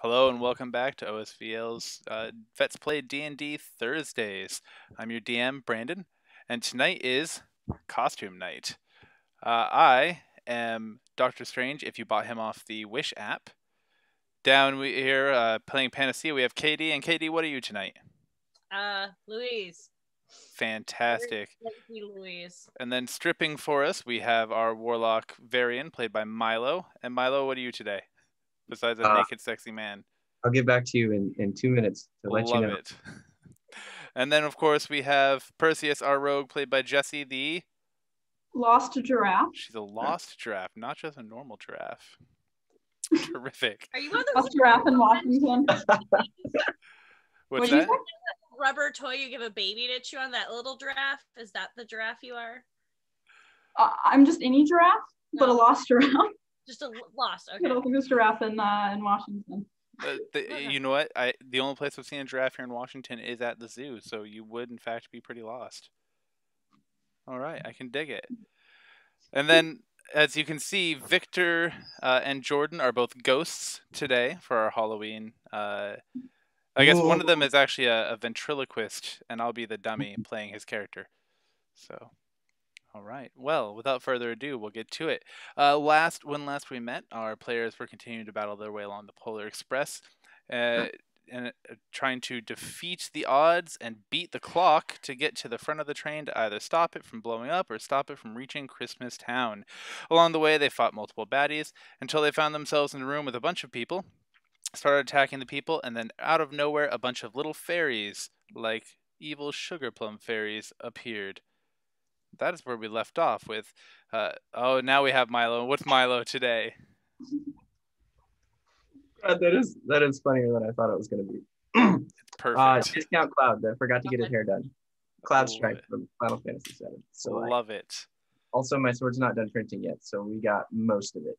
Hello and welcome back to OSVL's uh, Vets Play D&D Thursdays. I'm your DM, Brandon, and tonight is Costume Night. Uh, I am Doctor Strange, if you bought him off the Wish app. Down we- here uh, playing Panacea, we have KD, and KD, what are you tonight? Uh, Louise. Fantastic. Thank you, Louise. And then stripping for us, we have our Warlock Varian, played by Milo. And Milo, what are you today? Besides a Uh, naked, sexy man. I'll get back to you in, in two minutes to let Love you know. it. And then, of course, we have Perseus, our rogue, played by Jesse the. Lost giraffe. She's a lost giraffe, not just a normal giraffe. Terrific. Are you one of Lost those giraffe in Washington. What's What'd that? rubber toy you give a baby to chew on? That little giraffe? Is that the giraffe you are? Uh, I'm just any giraffe, but a lost giraffe. Just a lost. I Okay. don't think there's giraffe in uh, in Washington. Uh, the, you know what? I the only place I've seen a giraffe here in Washington is at the zoo, so you would in fact be pretty lost. All right, I can dig it. And then, as you can see, Victor uh, and Jordan are both ghosts today for our Halloween. Uh, I guess one of them is actually a, a ventriloquist, and I'll be the dummy playing his character. So, all right. Well, without further ado, we'll get to it. Uh, last when last we met, our players were continuing to battle their way along the Polar Express, uh, and uh, trying to defeat the odds and beat the clock to get to the front of the train to either stop it from blowing up or stop it from reaching Christmas Town. Along the way, they fought multiple baddies until they found themselves in a room with a bunch of people, started attacking the people, and then out of nowhere, a bunch of little fairies, like evil sugar plum fairies, appeared. That is where we left off with. Uh, oh, now we have Milo. What's Milo today? God, that is that is funnier than I thought it was going to be. Perfect. uh, discount Cloud. I forgot to get his hair done. Cloud Strife from Final Fantasy VII. So like, Love it. also my sword's not done printing yet, so we got most of it.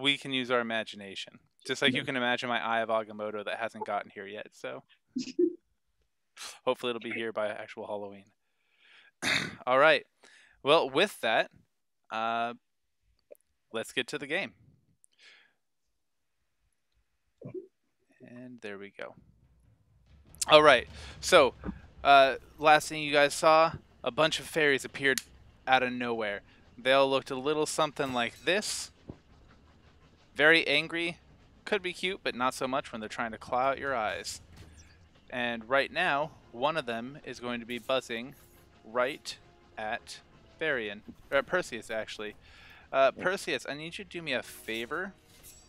We can use our imagination. Just like you can imagine my Eye of Agamotto that hasn't gotten here yet. So hopefully it'll be here by actual Halloween. All right. Well, with that, uh, let's get to the game. And there we go. All right. So, uh, last thing you guys saw, a bunch of fairies appeared out of nowhere. They all looked a little something like this. Very angry. Could be cute, but not so much when they're trying to claw out your eyes. And right now, one of them is going to be buzzing right at Varian. Or Perseus, actually. Uh, Perseus, I need you to do me a favor.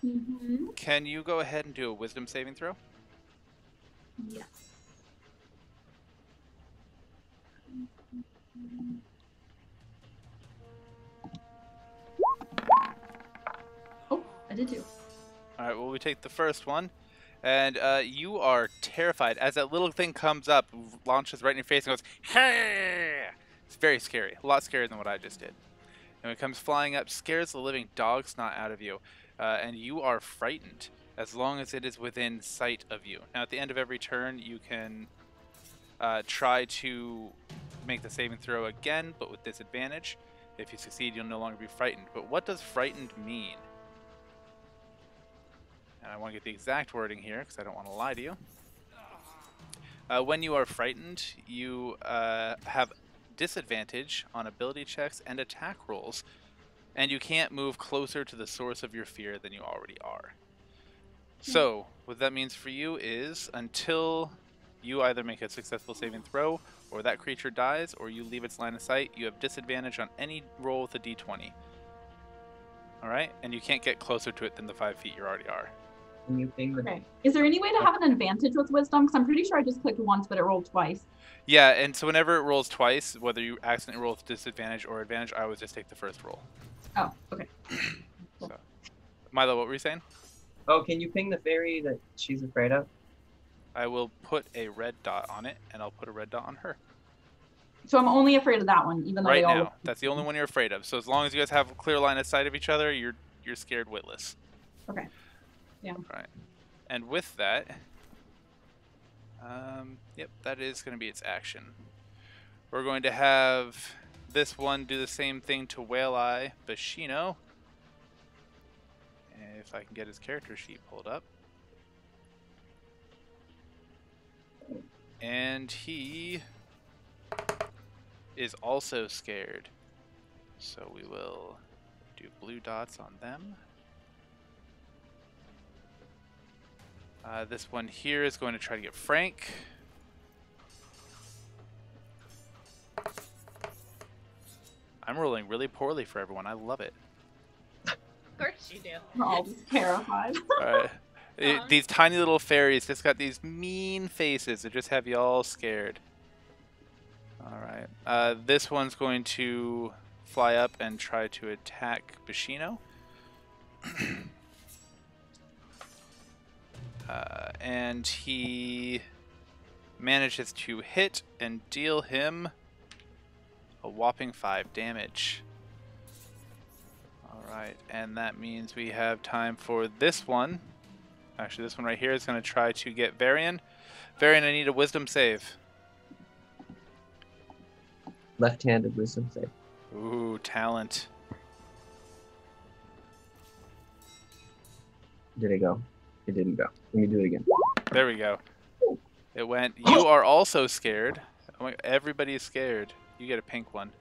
Mm-hmm. Can you go ahead and do a wisdom saving throw? Yes. Oh, I did too. All right, well, we take the first one. And uh, you are terrified as that little thing comes up, launches right in your face, and goes, hey! It's very scary. A lot scarier than what I just did. And when it comes flying up, scares the living dog snot out of you. Uh, and you are frightened as long as it is within sight of you. Now, at the end of every turn, you can uh, try to make the saving throw again, but with disadvantage. If you succeed, you'll no longer be frightened. But what does frightened mean? and I want to get the exact wording here because I don't want to lie to you. Uh, when you are frightened, you uh, have disadvantage on ability checks and attack rolls, and you can't move closer to the source of your fear than you already are. Hmm. So, what that means for you is until you either make a successful saving throw, or that creature dies, or you leave its line of sight, you have disadvantage on any roll with a d20. Alright? And you can't get closer to it than the 5 feet you already are. Can you ping Okay. Is there any way to have an advantage with wisdom? Because I'm pretty sure I just clicked once, but it rolled twice. Yeah, and so whenever it rolls twice, whether you accidentally roll with disadvantage or advantage, I always just take the first roll. Oh, okay. So, Milo, what were you saying? Oh, can you ping the fairy that she's afraid of? I will put a red dot on it, and I'll put a red dot on her. So I'm only afraid of that one, even though Right they all now, that's the only one you're afraid of. So as long as you guys have a clear line of sight of each other, you're you're scared witless. Okay. Yeah. Right. And with that, um, yep, that is going to be its action. We're going to have this one do the same thing to Whale Eye Bashino. If I can get his character sheet pulled up. And he is also scared. So we will do blue dots on them. Uh, this one here is going to try to get Frank. I'm rolling really poorly for everyone. I love it. Of course you do. We're all just terrified. Alright. It- Aw. these tiny little fairies just got these mean faces that just have you all scared. Alright. Uh, this one's going to fly up and try to attack Bashino. uh, and he manages to hit and deal him a whopping 5 damage. Alright, and that means we have time for this one. Actually, this one right here is going to try to get Varian. Varian, I need a wisdom save. Left-handed wisdom save. Ooh, talent. Did it go? It didn't go. Let me do it again. There we go. It went. You are also scared. Oh my, everybody is scared. You get a pink one.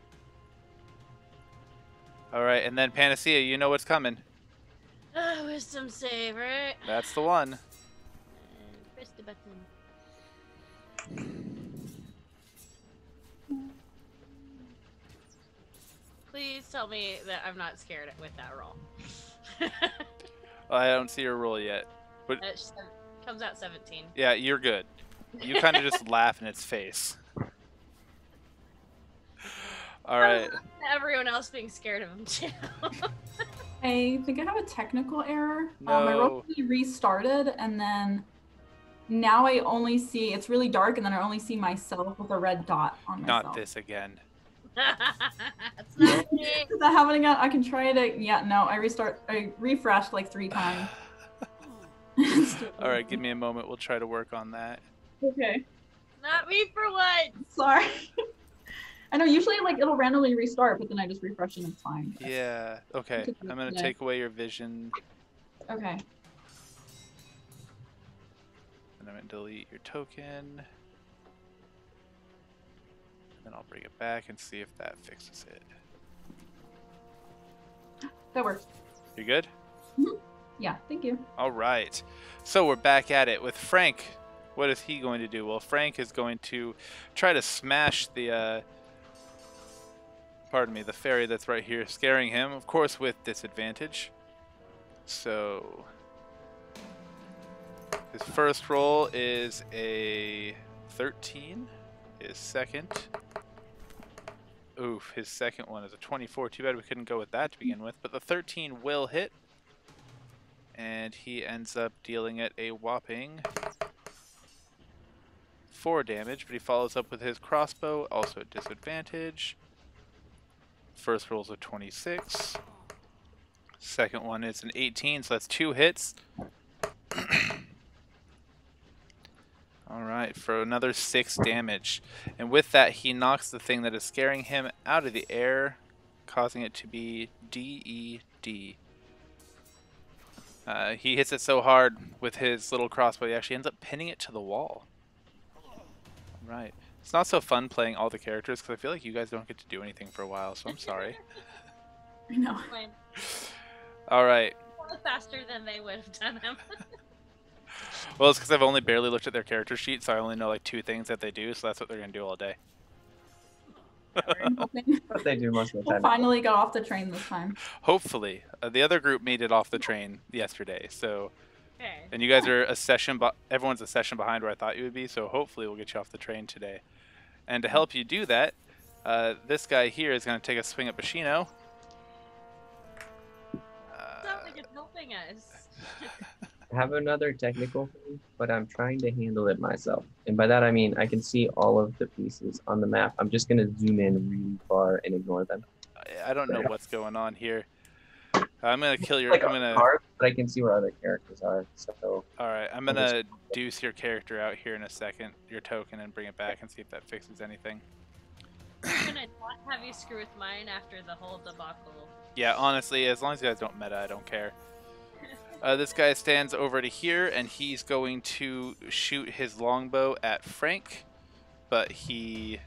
All right, and then Panacea, you know what's coming. Ah, wisdom save, right? That's the one. And press the button. Please tell me that I'm not scared with that roll. I don't see your roll yet. It comes out 17. Yeah, you're good. You kind of just laugh in its face. All right. Everyone else being scared of him too. I think I have a technical error. Um, I No. wrote we restarted, and then now I only see it's really dark, and then I only see myself with a red dot on myself. Not this again. it's not me. Is that happening again? I can try it. Yeah, no, I restart. I refreshed like three times. All right, give me a moment. We'll try to work on that. Okay. Not me for once. Sorry. I know usually like it'll randomly restart, but then I just refresh and it's fine. Yeah. Okay. I'm gonna that. take away your vision, Okay. and I'm gonna delete your token. And then I'll bring it back and see if that fixes it. That works. You good? Mm-hmm. Yeah, thank you. All right. So we're back at it with Frank. What is he going to do? Well, Frank is going to try to smash the, uh, pardon me, the fairy that's right here, scaring him, of course, with disadvantage. So his first roll is a 13. His second, oof, his second one is a 24. Too bad we couldn't go with that to begin with. But the 13 will hit and he ends up dealing it a whopping four damage, but he follows up with his crossbow, also at disadvantage. First roll's a 26. Second one is an 18, so that's two hits. Alright, for another six damage. And with that, he knocks the thing that is scaring him out of the air, causing it to be DED. Uh, he hits it so hard with his little crossbow, he actually ends up pinning it to the wall. Right. It's not so fun playing all the characters because I feel like you guys don't get to do anything for a while, so I'm sorry. I know. All right. Faster than they would have done him. Well, it's because I've only barely looked at their character sheet, so I only know like two things that they do, so that's what they're going to do all day. I'm hoping But they do most of the we'll time. finally get off the train this time. Hopefully. Uh, the other group made it off the train yesterday, so. Okay. And you guys are a session, but everyone's a session behind where I thought you would be, so hopefully we'll get you off the train today. And to help you do that, uh, this guy here is going to take a swing at Bashino. It's not Uh, like it's helping us. I have another technical thing, but I'm trying to handle it myself. And by that I mean I can see all of the pieces on the map. I'm just gonna zoom in really far and ignore them. I- I don't know what's going on here. I'm gonna kill your. like I'm gonna. card, but I can see where other characters are. So All right, I'm gonna deuce your character out here in a second, your token, and bring it back and see if that fixes anything. I'm gonna not have you screw with mine after the whole debacle. Yeah, honestly, as long as you guys don't meta, I don't care. Uh, this guy stands over to here, and he's going to shoot his longbow at Frank. but he.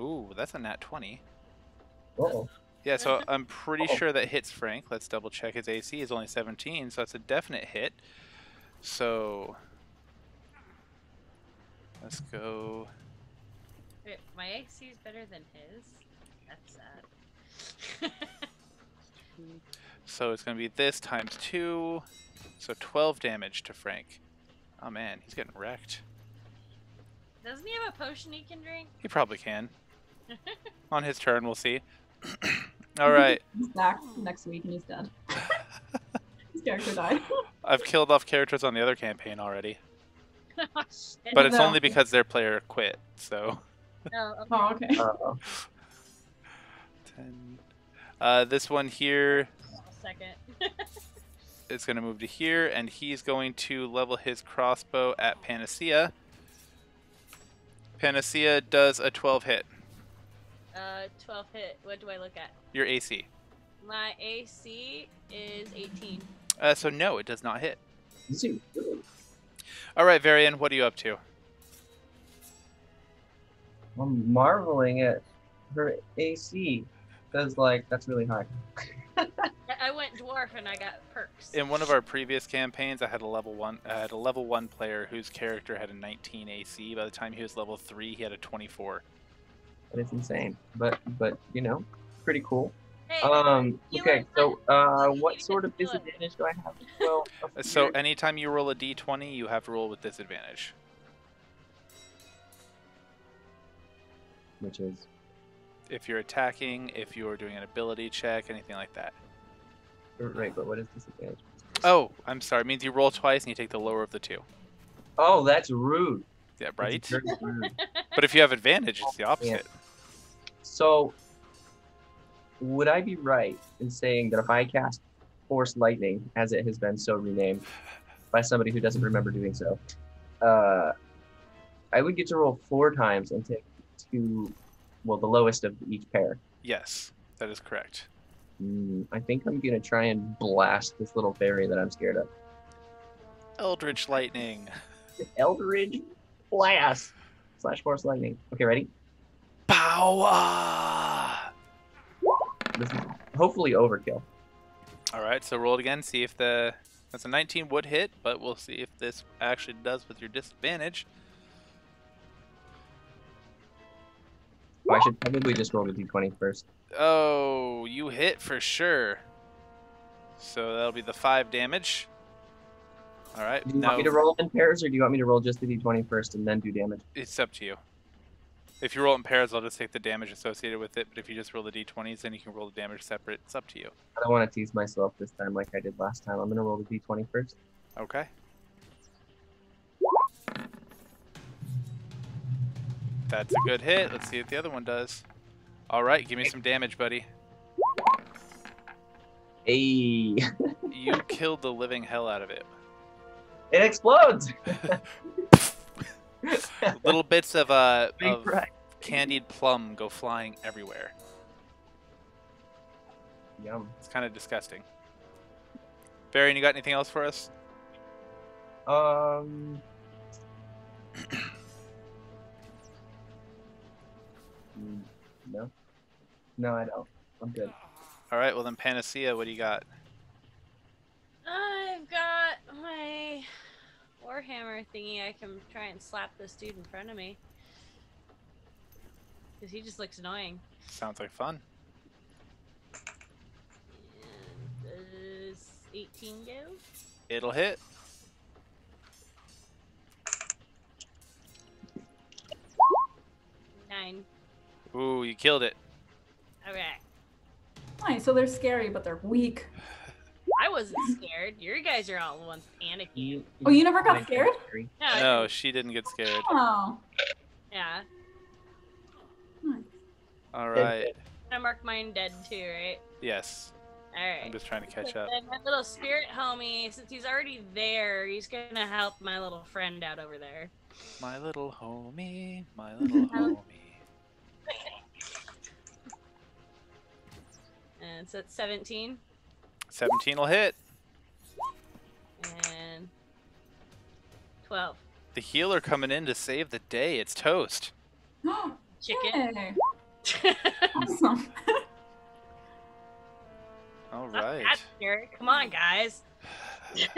Ooh, that's a nat 20. Uh-oh. Yeah, so I'm pretty Oh. sure that hits Frank. Let's double check his AC is only 17, so that's a definite hit. So let's go. Wait, my AC is better than his. That's sad. So it's gonna be this times two, so 12 damage to Frank. Oh man, he's getting wrecked. Doesn't he have a potion he can drink? He probably can. On his turn, we'll see. All right, He's back next week and he's dead. His character died. I've killed off characters on the other campaign already, oh shit. but it's No. only because their player quit. So Oh, okay. Oh, okay. Uh-oh. 10. Uh, this one here Second. is going to move to here, and he's going to level his crossbow at Panacea. Panacea does a 12 hit. Uh, 12 hit. What do I look at? Your AC. My AC is 18. Uh, so no, it does not hit. Zoo. All right, Varian, what are you up to? I'm marveling at her AC. Because, like, that's really high. I- I went dwarf and I got perks. In one of our previous campaigns, I had a level one. I had a level one player whose character had a 19 AC. By the time he was level three, he had a 24. That is insane. But, but you know, pretty cool. Hey, Um, okay, learned so, uh, what sort of disadvantage do I have? Well, So anytime you roll a d20, you have to roll with disadvantage. which is If you're attacking, if you're doing an ability check, anything like that. right, but what is disadvantage? Oh, I'm sorry. It means you roll twice and you take the lower of the two. Oh, that's rude. Yeah, right? rude. But if you have advantage, it's the opposite. So, would I be right in saying that if I cast Force Lightning, as it has been so renamed by somebody who doesn't remember doing so, uh, I would get to roll four times and take two, well, the lowest of each pair. Yes, that is correct. Mm, I think I'm gonna try and blast this little fairy that I'm scared of. Eldritch Lightning. Eldritch Blast slash Force Lightning. Okay, ready? Power! This is hopefully overkill. All right, so roll it again. See if the that's a 19 would hit, but we'll see if this actually does with your disadvantage. Oh, I should probably just roll the d20 first. Oh, you hit for sure. So that'll be the five damage. All right, Do you now want me to roll in pairs, or do you want me to roll just the d20 first and then do damage? it's up to you. If you roll in pairs, I'll just take the damage associated with it. But if you just roll the d20s, then you can roll the damage separate. It's up to you. I don't want to tease myself this time like I did last time. I'm gonna roll the d20 first. Okay. That's a good hit. Let's see what the other one does. All right, give me some damage, buddy. Hey, You killed the living hell out of it. It explodes. Little bits of uh of candied plum go flying everywhere. Yum. It's kind of disgusting. Varian, you got anything else for us? Um. Mm, no. No, I don't. I'm good. All right, well then Panacea, what do you got? I've got my Warhammer thingy. I can try and slap this dude in front of me. Because he just looks annoying. Sounds like fun. Does 18 go? It'll hit. Nine. Ooh, you killed it. Okay. Nice. So they're scary, but they're weak. I wasn't scared. Your guys are all the ones panicking. Oh, you never got scared? No, No, she didn't get scared. Oh. Yeah. Nice. All right. I marked mine dead too, right? Yes. Alright. I'm just trying to catch up. And my little spirit homie, since he's already there, he's gonna help my little friend out over there. My little homie, my little homie. And so it's 17 17 will hit. and 12. The healer coming in to save the day. It's toast. Chicken. Hey, awesome. All Not right. that scary. Come on, guys.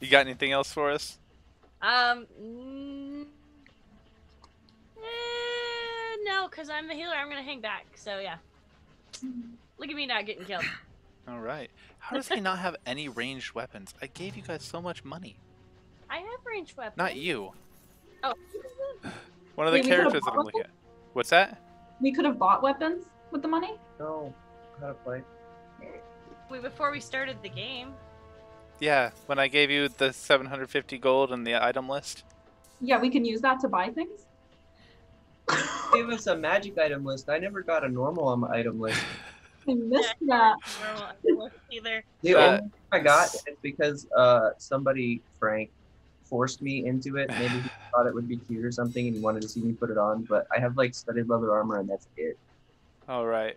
You got anything else for us? Um. mm, eh, no, because I'm the healer. I'm gonna hang back. So yeah. Look at me not getting killed. All right. How does he not have any ranged weapons? I gave you guys so much money. I have ranged weapons. Not you. Oh. One of the Wait, characters that I'm looking at. What's that? we could have bought weapons with the money. No, how to play? we before we started the game. Yeah, when I gave you the 750 gold and the item list. Yeah, we can use that to buy things. Give us a magic item list. I never got a normal um, item list. I missed that. Normal, I don't either. The Uh, only thing I got is because uh somebody Frank forced me into it. Maybe he thought it would be cute or something, and he wanted to see me put it on. But I have like studded leather armor, and that's it. All right.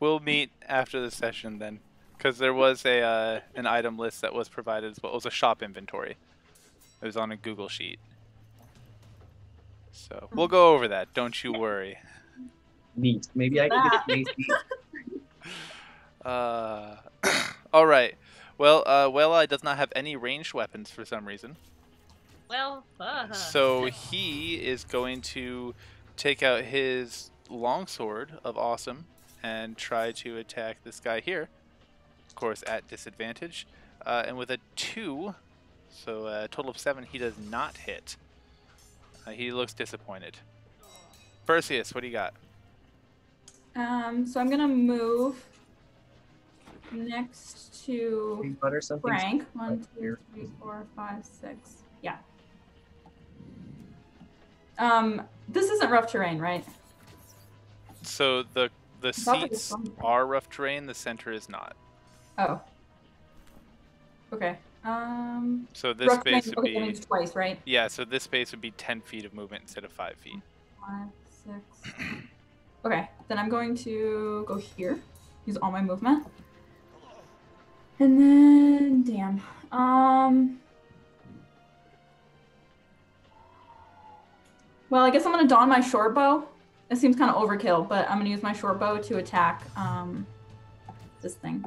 We'll meet after the session then, because there was a uh, an item list that was provided as well. It was a shop inventory. It was on a Google sheet. So we'll go over that. Don't you worry. Neat. Maybe I can get a tasty. Uh, all right. Well, uh, Welleye does not have any ranged weapons for some reason. Well, uh, So he is going to take out his longsword of awesome and try to attack this guy here. Of course, at disadvantage. Uh, and with a two, so a total of seven, he does not hit. Uh, he looks disappointed. Perseus, what do you got? Um, so I'm gonna move next to butter. Frank. One, two, here. three, four, five, six. Yeah. Um, this isn't rough terrain, right? So the the thought seats are rough terrain. The center is not. Oh. Okay. Um. So this space would be twice, right? yeah. So this space would be ten feet of movement instead of five feet. Five, six. Okay, then I'm going to go here. Use all my movement. And then, damn. Um. Well, I guess I'm gonna don my short bow. It seems kind of overkill, but I'm gonna use my short bow to attack um this thing.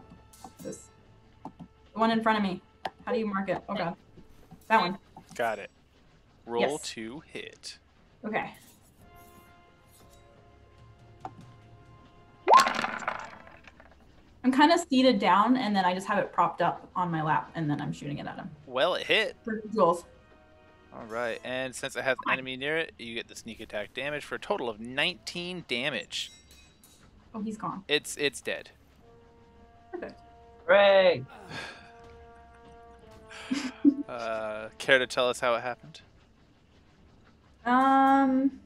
This one in front of me. How do you mark it? Oh god. That one. Got it. Roll Yes. to hit. Okay. I'm kind of seated down, and then I just have it propped up on my lap, and then I'm shooting it at him. Well, it hit. For visuals. All right, and since it has an enemy near it, you get the sneak attack damage for a total of 19 damage. Oh, he's gone. It's it's dead. Perfect. Hooray! Uh, care to tell us how it happened? Um,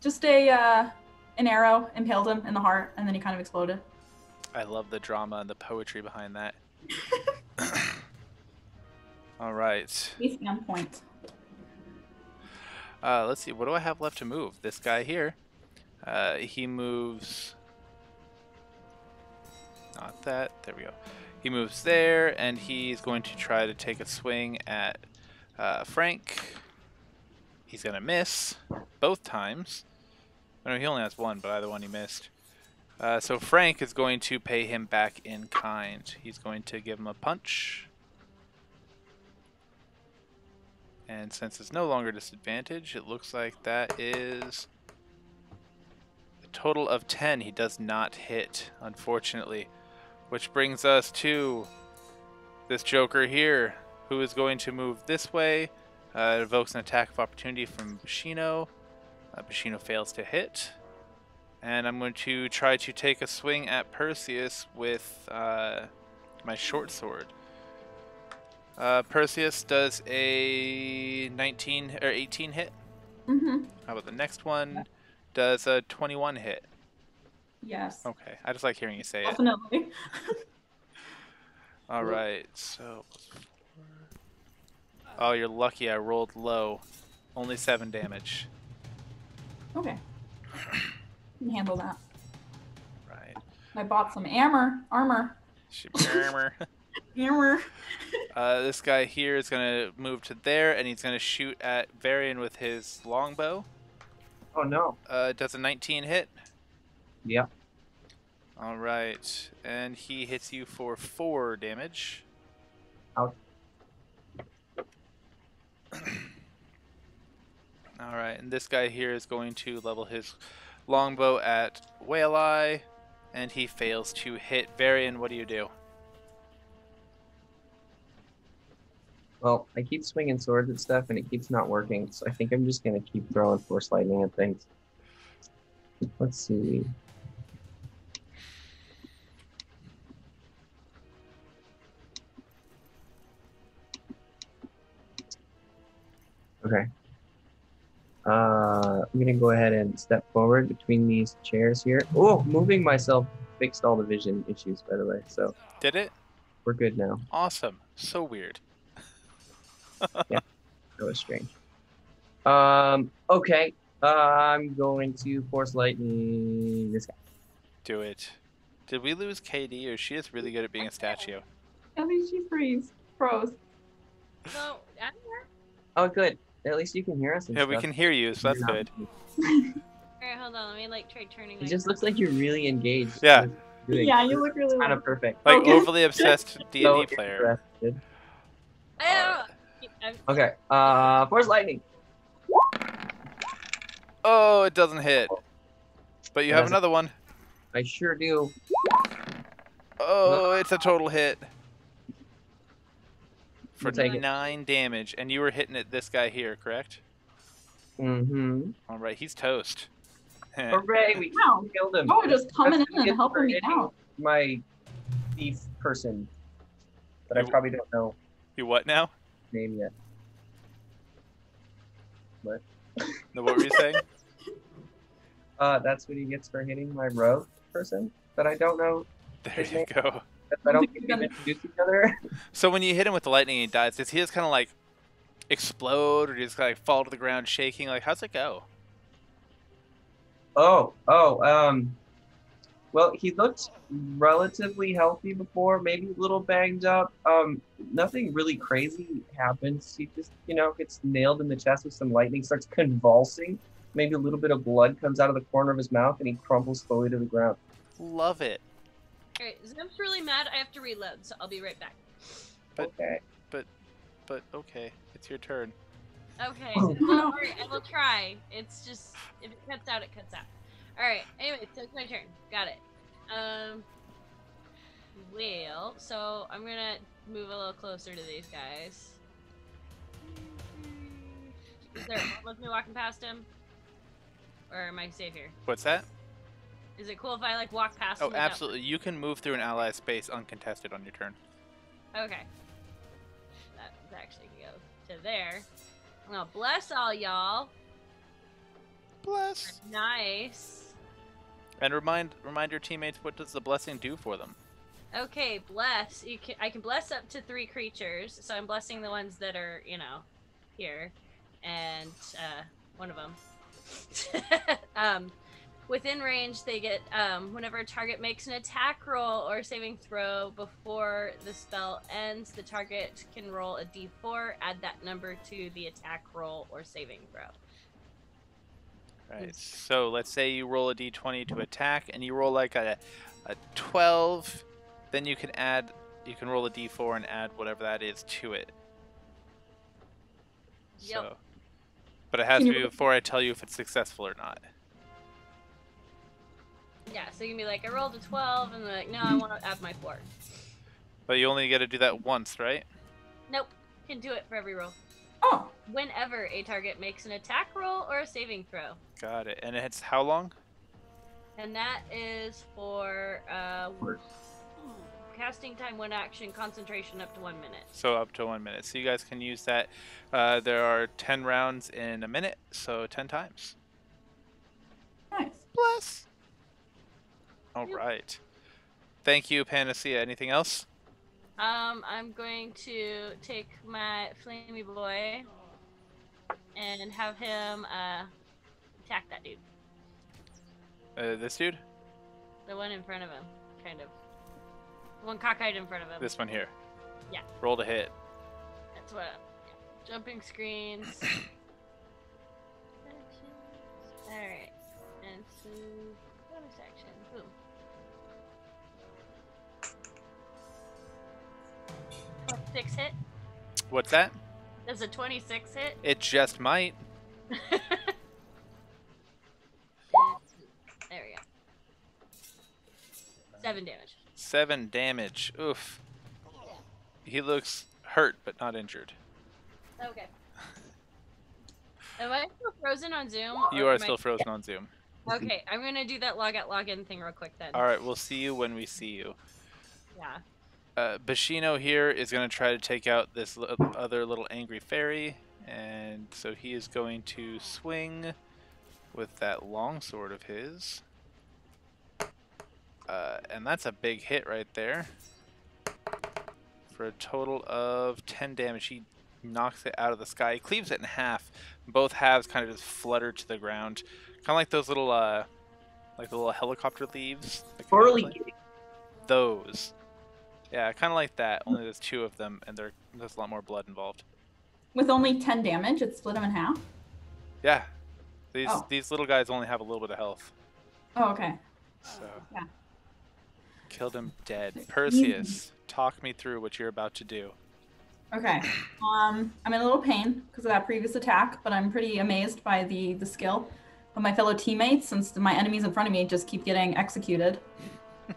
just a uh, an arrow impaled him in the heart, and then he kind of exploded. I love the drama and the poetry behind that. All right. On point. Uh, let's see. What do I have left to move? This guy here. Uh, he moves. Not that. There we go. He moves there, and he's going to try to take a swing at uh, Frank. He's gonna miss both times. Oh, no, he only has one, but either one he missed. Uh, so Frank is going to pay him back in kind. He's going to give him a punch. And since it's no longer disadvantage, it looks like that is a total of 10. He does not hit, unfortunately. Which brings us to this Joker here, who is going to move this way. Uh, it evokes an attack of opportunity from Bashino. Uh, Bashino fails to hit. And I'm going to try to take a swing at Perseus with uh, my short sword. Uh, Perseus does a 19 or 18 hit. Mm-hmm. How about the next one? Does a 21 hit. Yes. Okay, I just like hearing you say it. Definitely. All right, so. Oh, you're lucky I rolled low. Only seven damage. Okay. Can handle that. Right. I bought some armor. Armor. Shibammer. Armor. Uh, this guy here is gonna move to there, and he's gonna shoot at Varian with his longbow. Oh no. Uh, does a 19 hit? Yep. All right, and he hits you for four damage. Ouch. All right, and this guy here is going to level his longbow at Whale Eye, and he fails to hit. Varian, what do you do? Well, I keep swinging swords at stuff and it keeps not working, so I think I'm just gonna keep throwing force lightning at things. Let's see. Okay. Uh, I'm gonna go ahead and step forward between these chairs here. Oh, moving myself fixed all the vision issues, by the way, so Did it? we're good now. Awesome. So weird. Yeah, that was strange. Um, okay. Uh, I'm going to force lightning this guy. Do it. Did we lose KD, or she is really good at being a statue? I think she freeze. Froze. So, I don't. Oh, good. At least you can hear us. And Yeah, we can hear you, so that's You're good. Alright, hold on. Let me like try turning. It just looks like you're really engaged. Yeah. doing Yeah, you look really kind of perfect. Like Okay. overly obsessed D and D player. interested. I don't know. I'm- Okay. Uh, force lightning. Oh, it doesn't hit. But you have Doesn't- another one. I sure do. Oh, it's a total hit. For We'll it. nine damage, and you were hitting at this guy here, correct? Mm-hmm. All right, he's toast. Hooray! We Wow. killed him. Oh, just coming That's in and helping me out. My thief person that I probably don't know you what now? name yet. What? No, what were you saying? Uh, that's what he gets for hitting my rogue person that I don't know. there you name? go. That I don't think we've introduced each other. So when you hit him with the lightning and he dies, does he just kind of like explode, or does he just like fall to the ground shaking? Like, how's it go? Oh, oh, um, well, he looked relatively healthy before, maybe a little banged up. Um, nothing really crazy happens. He just, you know, gets nailed in the chest with some lightning, starts convulsing. Maybe a little bit of blood comes out of the corner of his mouth, and he crumples slowly to the ground. Love it. Alright, Zimp's really mad. I have to reload, so I'll be right back. But- okay. But okay, it's your turn. Okay, Oh. Zimp, don't worry, I will try. It's just if it cuts out, it cuts out. All right. Anyway, so it's my turn. Got it. Um. Well, so I'm gonna move a little closer to these guys. Is there a with me walking past him? Or am I safe here? What's that? Is it cool if I like walk past Oh, absolutely. You can move through an ally space uncontested on your turn. Okay. That's actually go to there. Well, bless all y'all. Bless. Nice. And remind remind your teammates what does the blessing do for them. Okay, bless. You can I can bless up to three creatures, so I'm blessing the ones that are, you know, here, and uh, one of them. um, within range, they get um, whenever a target makes an attack roll or saving throw before the spell ends, the target can roll a d4. Add that number to the attack roll or saving throw. Right. So let's say you roll a d20 to attack, and you roll like a a 12. Then you can add you can roll a d4 and add whatever that is to it. Yep. So, but it has Can to be before I tell you if it's successful or not. Yeah, so you can be like, I rolled a 12, and they're like, no, I want to add my 4. But you only get to do that once, right? Nope, can do it for every roll. Oh, whenever a target makes an attack roll or a saving throw. Got it. And it's how long? And that is for uh, Works. casting time, one action, concentration up to one minute. So up to one minute. So you guys can use that. Uh, there are 10 rounds in a minute, so 10 times. nice. Bless. All Yep. right. Thank you, Panacea. Anything else? Um, I'm going to take my flamey boy and have him uh, attack that dude. Uh, this dude? The one in front of him, kind of. The one cockeyed in front of him. This one here. Yeah. Roll to hit. That's what. Jumping screens. Alright. And so. 26 hit? What's that? Does a 26 hit? It just might. there we go. Seven damage. Seven damage. Oof. He looks hurt, but not injured. Okay. Am I still frozen on Zoom? You are still I... frozen on Zoom. Okay, I'm gonna do that log out login thing real quick then. All right, we'll see you when we see you. Yeah. Uh, Bashino here is going to try to take out this other little angry fairy, and so he is going to swing with that longsword of his. Uh, and that's a big hit right there. For a total of 10 damage. He knocks it out of the sky. He cleaves it in half. Both halves kind of just flutter to the ground. Kind of like those little, uh, like the little helicopter leaves. that come into Whirly play. gig. Those. Yeah, kind of like that. Only there's two of them, and there- there's a lot more blood involved. With only 10 damage, it split them in half. Yeah, these Oh. these little guys only have a little bit of health, Oh, okay. so Yeah. killed him dead. Perseus, talk me through what you're about to do. Okay. Um, I'm in a little pain because of that previous attack, but I'm pretty amazed by the the skill of my fellow teammates since my enemies in front of me just keep getting executed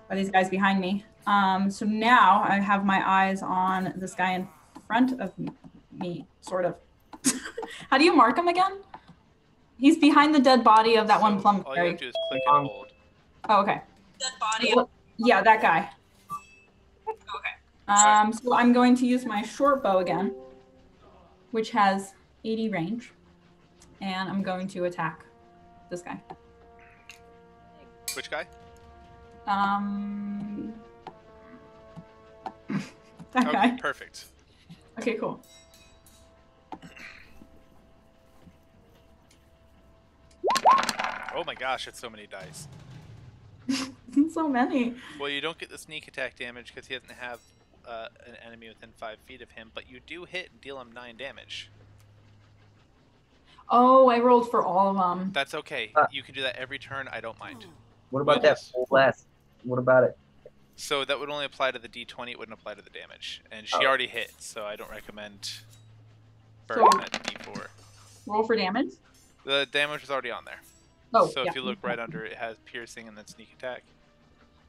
by these guys behind me. Um, so now I have my eyes on this guy in front of me, sort of. How do you mark him again? He's behind the dead body of that one So plum All you have to do is click and hold. Oh, okay. Dead body. Yeah, that guy. Um, so I'm going to use my short bow again, which has 80 range, and I'm going to attack this guy. Which guy? Um, that Okay, guy. perfect. Okay, cool. Oh my gosh, it's so many dice. so many. Well, you don't get the sneak attack damage because he doesn't have uh, an enemy within five feet of him, but you do hit and deal him nine damage. Oh, I rolled for all of them. That's okay. Uh. you can do that every turn. I don't mind. What about With that this. full less? What about it? So that would only apply to the d20. It wouldn't apply to the damage, and she Oh. already hit, so I don't recommend So- that d4. Roll for damage. The damage is already on there. Oh, so yeah. if you look right under it, it has piercing and then sneak attack.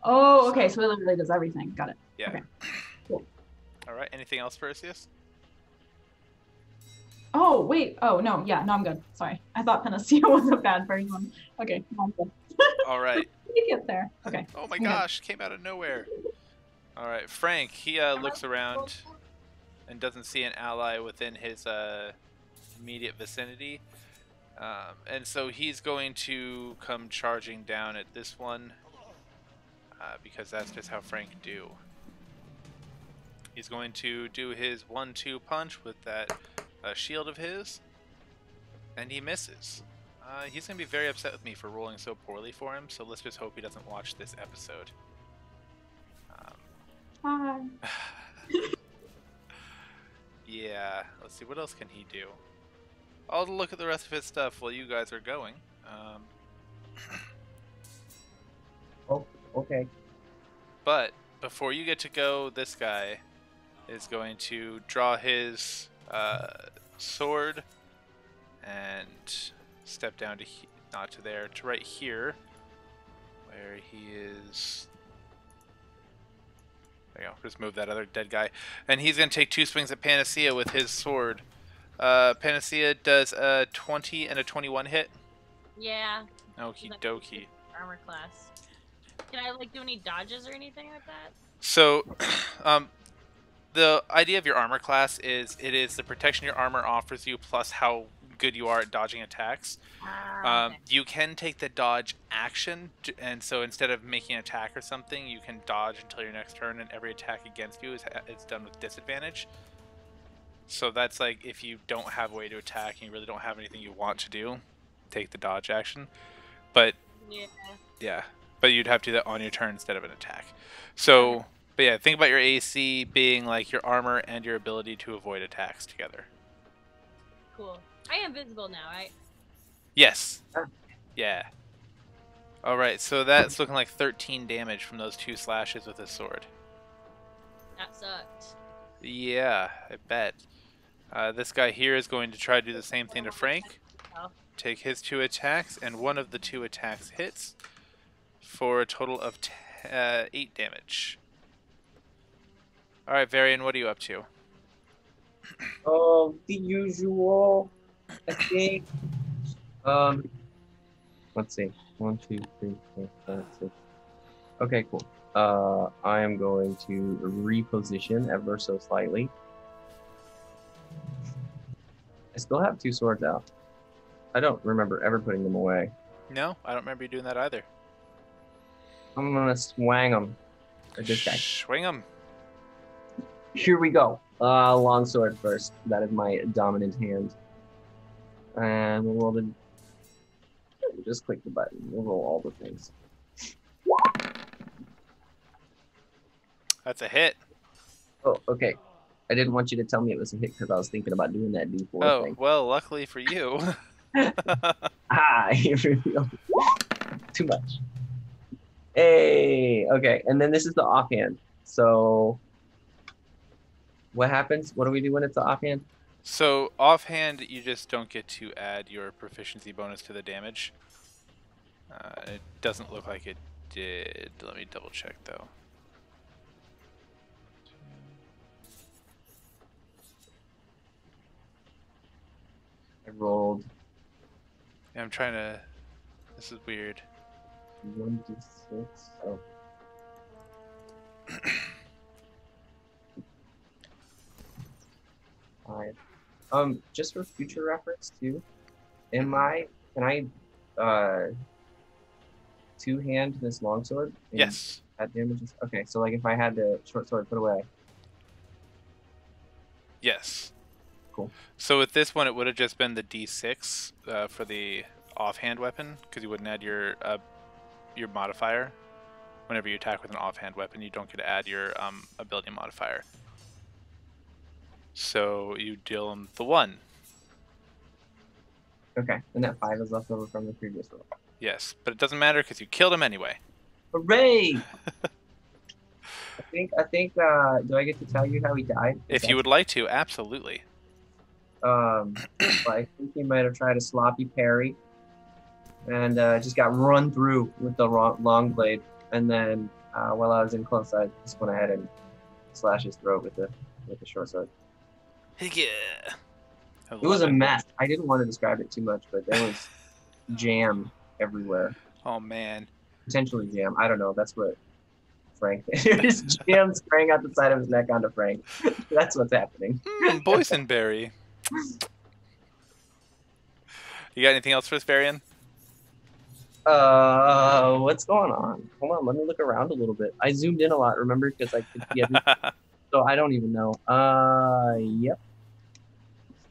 Oh, okay. So it literally does everything. Got it. Yeah. Okay. Cool. All right. Anything else, for Perseus? Oh, wait. Oh, no. Yeah, no, I'm good. Sorry. I thought Panacea was a bad person. Okay, no, I'm good. All right. You get there. Okay. Oh my Okay. gosh, came out of nowhere. All right, Frank. He uh, looks around and doesn't see an ally within his uh, immediate vicinity, um, and so he's going to come charging down at this one uh, because that's just how Frank do. He's going to do his one-two punch with that uh, shield of his, and he misses. Uh, he's going to be very upset with me for rolling so poorly for him, so let's just hope he doesn't watch this episode. Um, Hi. yeah, let's see, what else can he do? I'll look at the rest of his stuff while you guys are going. Um, Okay. but before you get to go, this guy is going to draw his uh, sword and step down to he- not to there to right here, where he is. There you go. Just move that other dead guy, and he's gonna take two swings at Panacea with his sword. Uh, Panacea does a 20 and a 21 hit. Yeah. Okie dokie. Armor class. Can I like do any dodges or anything like that? So, um, the idea of your armor class is it is the protection your armor offers you plus how good you are at dodging attacks. Ah, Um, you can take the dodge action, t- and so instead of making an attack or something, you can dodge until your next turn, and every attack against you is, is done with disadvantage. So that's like if you don't have a way to attack and you really don't have anything you want to do, take the dodge action. But Yeah. yeah, but you'd have to do that on your turn instead of an attack. So But yeah, think about your AC being like your armor and your ability to avoid attacks together. Cool. I am visible now, right? Yes. Ah. Yeah. All right, so that's looking like 13 damage from those two slashes with his sword. That sucked. Yeah, I bet. Uh, this guy here is going to try to do the same thing to Frank. Take his two attacks, and one of the two attacks hits for a total of t- uh, 8 damage. Alright, Varian, what are you up to? Oh, the usual. I think. Um. Let's see. One, two, three, four, five, six. Okay, cool. Uh, I am going to reposition ever so slightly. I still have two swords out. I don't remember ever putting them away. No, I don't remember you doing that either. I'm gonna swang them. At this guy. Swing him. Here we go. Uh, long sword first. That is my dominant hand. And we'll roll the. Just click the button. We'll roll all the things. That's a hit. Oh, okay. I didn't want you to tell me it was a hit because I was thinking about doing that D4 Oh, thing. well, luckily for you. Ah, we go. Too much. Hey, okay. And then this is the offhand. So, what happens? What do we do when it's offhand? so, offhand, you just don't get to add your proficiency bonus to the damage. Uh, it doesn't look like it did. Let me double check, though. I rolled Yeah, I'm trying to. This is weird. 1d6. Oh. Five. Um, just for future reference too, am I can I uh two hand this longsword? Yes. That damages. Okay, so like if I had the short sword put away. Yes. Cool. So with this one, it would have just been the D6 uh, for the offhand weapon, because you wouldn't add your uh, your modifier. Whenever you attack with an offhand weapon, you don't get to add your um, ability modifier. So you deal him the one. Okay, and that five is left over from the previous roll. Yes, but it doesn't matter because you killed him anyway. Hooray! I think I think uh do I get to tell you how he died? If you would like to, absolutely. Um, I think he might have tried a sloppy parry, and uh, just got run through with the long blade. And then uh, while I was in close, I just went ahead and slashed his throat with the with the short sword. Yeah. It was a mess. I didn't want to describe it too much, but there was jam everywhere. Oh man. Potentially jam. I don't know. That's what Frank. There's jam spraying out the side of his neck onto Frank. That's what's happening. Mm, boysenberry. You got anything else for us, Varian? Uh, what's going on? Hold on, let me look around a little bit. I zoomed in a lot, remember? Because I could everything. so I don't even know. Uh, yep.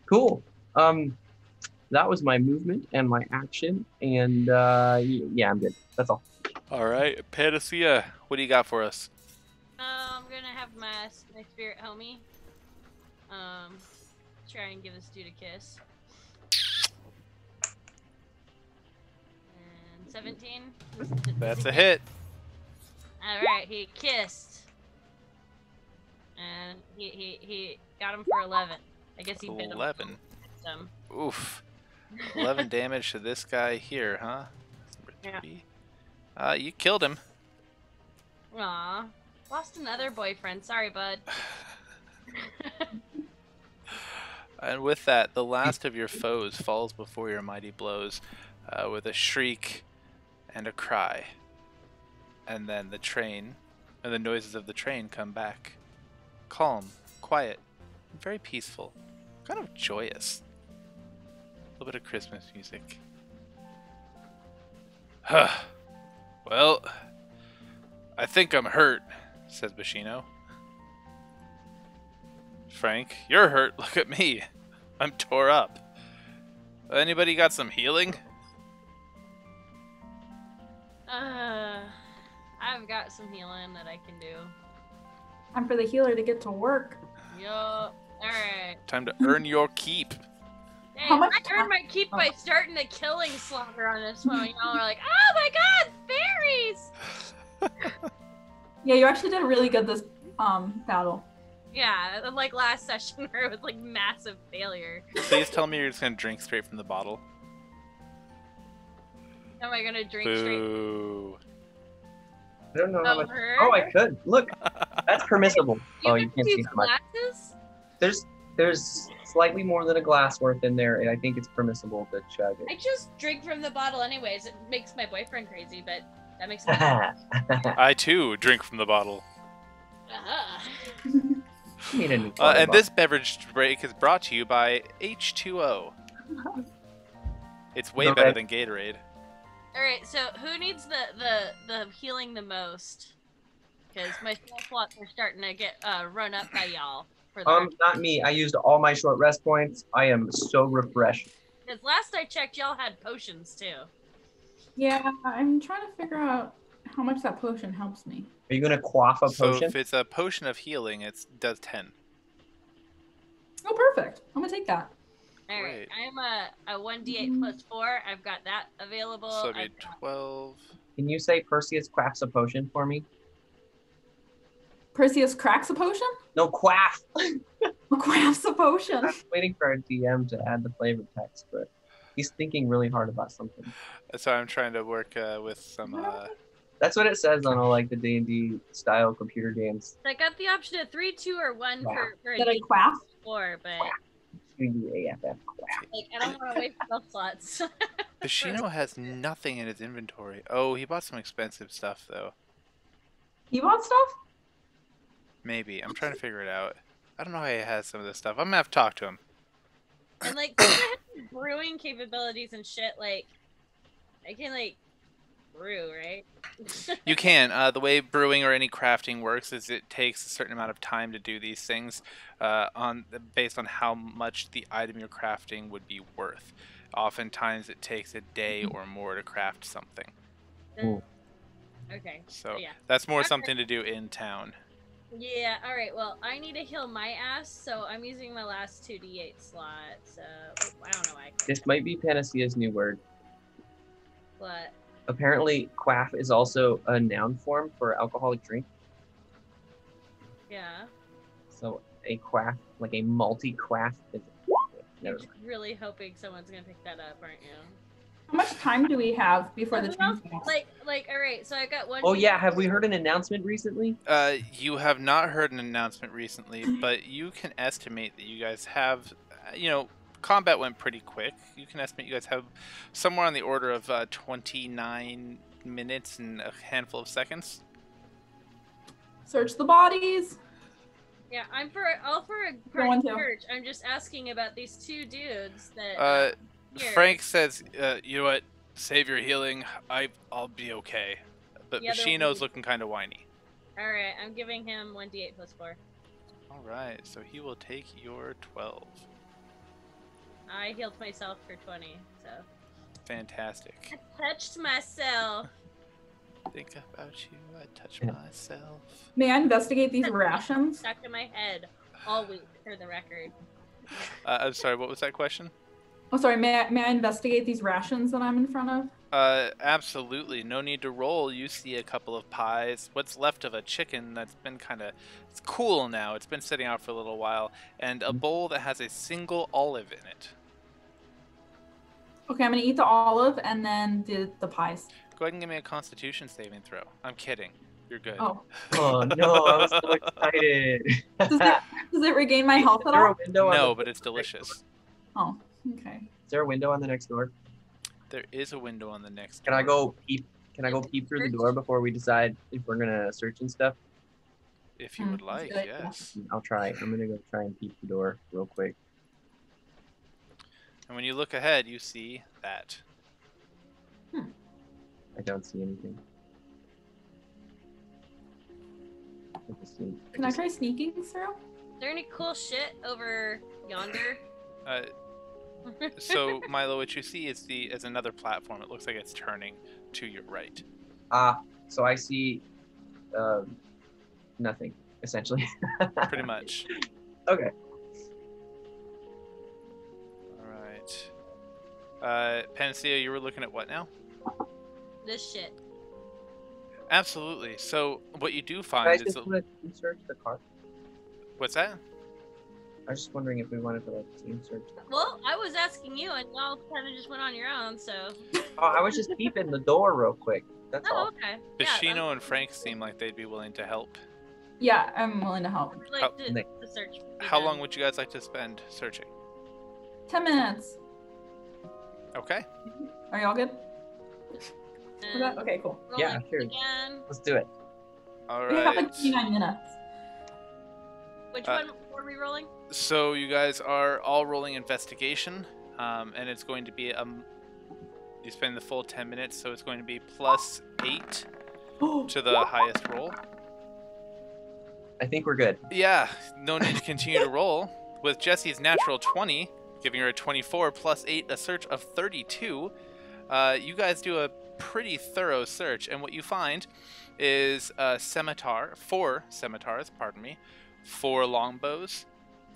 Cool. Um, that was my movement and my action, and uh, yeah, I'm good. That's all. All right, Panacea, what do you got for us? Uh, I'm gonna have my my spirit homie. Um, try and give this dude a kiss. And 17. That's a hit. All right, he kissed, and he he he got him for 11. I guess he bit him. Eleven. Oof. Eleven damage to this guy here, huh? Number Yeah. Uh, you killed him. aw, lost another boyfriend. Sorry, bud. And with that, the last of your foes falls before your mighty blows, uh, with a shriek and a cry. And then the train, and the noises of the train come back. Calm, quiet, very peaceful. Kind of joyous. A little bit of Christmas music. Huh. well, I think I'm hurt, says Bashino. Frank, you're hurt. Look at me. I'm tore up. Anybody got some healing? Uh, I've got some healing that I can do. Time for the healer to get to work. Yup. Alright. Time to earn your keep. Hey, How much I earned my keep Oh. by starting a killing slaughter on this one. Y'all are like, oh my god, fairies! Yeah, you actually did really good this um battle. Yeah, like last session where it was like massive failure. Please tell me you're just gonna drink straight from the bottle. Am I gonna drink straight Boo. I don't know how much. Oh, I could. Look, that's permissible. You oh, you can't see so much. glasses? There's there's slightly more than a glass worth in there, and I think it's permissible to chug it. I just drink from the bottle anyways. It makes my boyfriend crazy, but that makes me. I too drink from the bottle. uh-huh. You need a new Uh, and bottle. this beverage break is brought to you by H2O. It's way The better red- than Gatorade. All right, so who needs the the the healing the most? Because my spell slots are starting to get uh, run up by y'all. For the Um, not me. I used all my short rest points. I am so refreshed. because last I checked, y'all had potions too. Yeah, I'm trying to figure out how much that potion helps me. Are you gonna quaff a So potion? if it's a potion of healing, it does 10. Oh, perfect. I'm gonna take that. All right, Great. I'm a a one d8 plus four. I've got that available. So it'd be I've got- 12. Can you say Perseus quaffs a potion for me? Perseus cracks a potion? No, quaff. Crafts a potion. I'm waiting for our DM to add the flavor text, but he's thinking really hard about something. So I'm trying to work uh, with some. Uh, That's what it says on all like the D and D style computer games. I got the option of three, two, or one Wow. for for a Did I D quaff? four, but Q-U-A-F-F, quaff. like I don't want to waste spell slots. Bashino has nothing in his inventory. Oh, he bought some expensive stuff though. He bought stuff? Maybe. I'm trying to figure it out. I don't know how he has some of this stuff. I'm gonna have to talk to him. and like since I have brewing capabilities and shit, like I can like brew, right? You can. Uh, the way brewing or any crafting works is it takes a certain amount of time to do these things, uh, on based on how much the item you're crafting would be worth. Oftentimes, it takes a day or more to craft something. Ooh. okay. So Yeah. that's more Okay. something to do in town. Yeah, alright, well, I need to heal my ass, so I'm using my last 2d8 slot, so oh, I don't know why. This might be Panacea's new word. But Apparently, quaff is also a noun form for alcoholic drink. yeah, So a quaff, like a multi quaff, is. you're really hoping someone's gonna pick that up, aren't you? How much time do we have before the Who train? Like, like, alright, so I got one. Oh D- yeah, have we heard an announcement recently? Uh, you have not heard an announcement recently, but you can estimate that you guys have, uh, you know, combat went pretty quick. You can estimate you guys have somewhere on the order of uh, 29 minutes and a handful of seconds. Search the bodies. Yeah, I'm for all for a Going party to. I'm just asking about these two dudes that. Uh, here. Frank says, uh, "You know what? Save your healing. I I'll be okay." But Yeah, they're looking kind of whiny. Alright, I'm giving him 1d8 plus 4. All right, so he will take your 12. I healed myself for 20, so. Fantastic. I touched myself. Think about you. I touch Yeah. myself. May I investigate these rations? Stuck in my head all week, for the record. Uh, I'm sorry. What was that question? Oh, sorry. May I, may I investigate these rations that I'm in front of? Uh, absolutely. No need to roll. You see a couple of pies. What's left of a chicken that's been kind of it's cool now. It's been sitting out for a little while, and a bowl that has a single olive in it. Okay, I'm gonna eat the olive and then the the pies. Go ahead and give me a Constitution saving throw. I'm kidding. You're good. Oh, Oh no, I was so excited. does it does it regain my health at all? no, but it's delicious. Oh, okay. Is there a window on the next door? There is a window on the next. Can I go peep? Can I go peep through the door before we decide if we're gonna search and stuff? If you would like, a good idea. yes. I'll try. I'm gonna go try and peep the door real quick. And when you look ahead, you see that. Hmm. I don't see anything. I just see- Can I try sneaking through? Is there any cool shit over yonder? Uh, so Milo, what you see is the is another platform. It looks like it's turning to your right. Ah, so I see um, nothing. essentially. Pretty much. Okay. All right. Uh, Panacea, you were looking at what now? This shit. Absolutely. So what you do Guys, find is just a, want to search the car. what's that? I was just wondering if we wanted to like team search. The. Well, I was asking you, and y'all kind of just went on your own. So. Oh, I was just peeping the door real quick. That's Oh, all. okay. Yeah, Bashino and Frank seem like they'd be willing to help. Yeah, I'm willing to help. Like How- to, to search. How long would you guys like to spend searching? Ten minutes. Okay. Are y'all good? For Okay, cool. Yeah, rolling sure. Again. Let's do it. All We have like right. 29 minutes. Which Uh, one were we rolling? So you guys are all rolling investigation, um, and it's going to be um, you spend the full ten minutes, so it's going to be plus eight to the highest roll. I think we're good. Yeah, no need to continue to roll. With Jesse's natural 20, giving her a 24 plus 8, a search of 32, uh, you guys do a pretty thorough search, and what you find is a scimitar, four scimitars, pardon me, four longbows,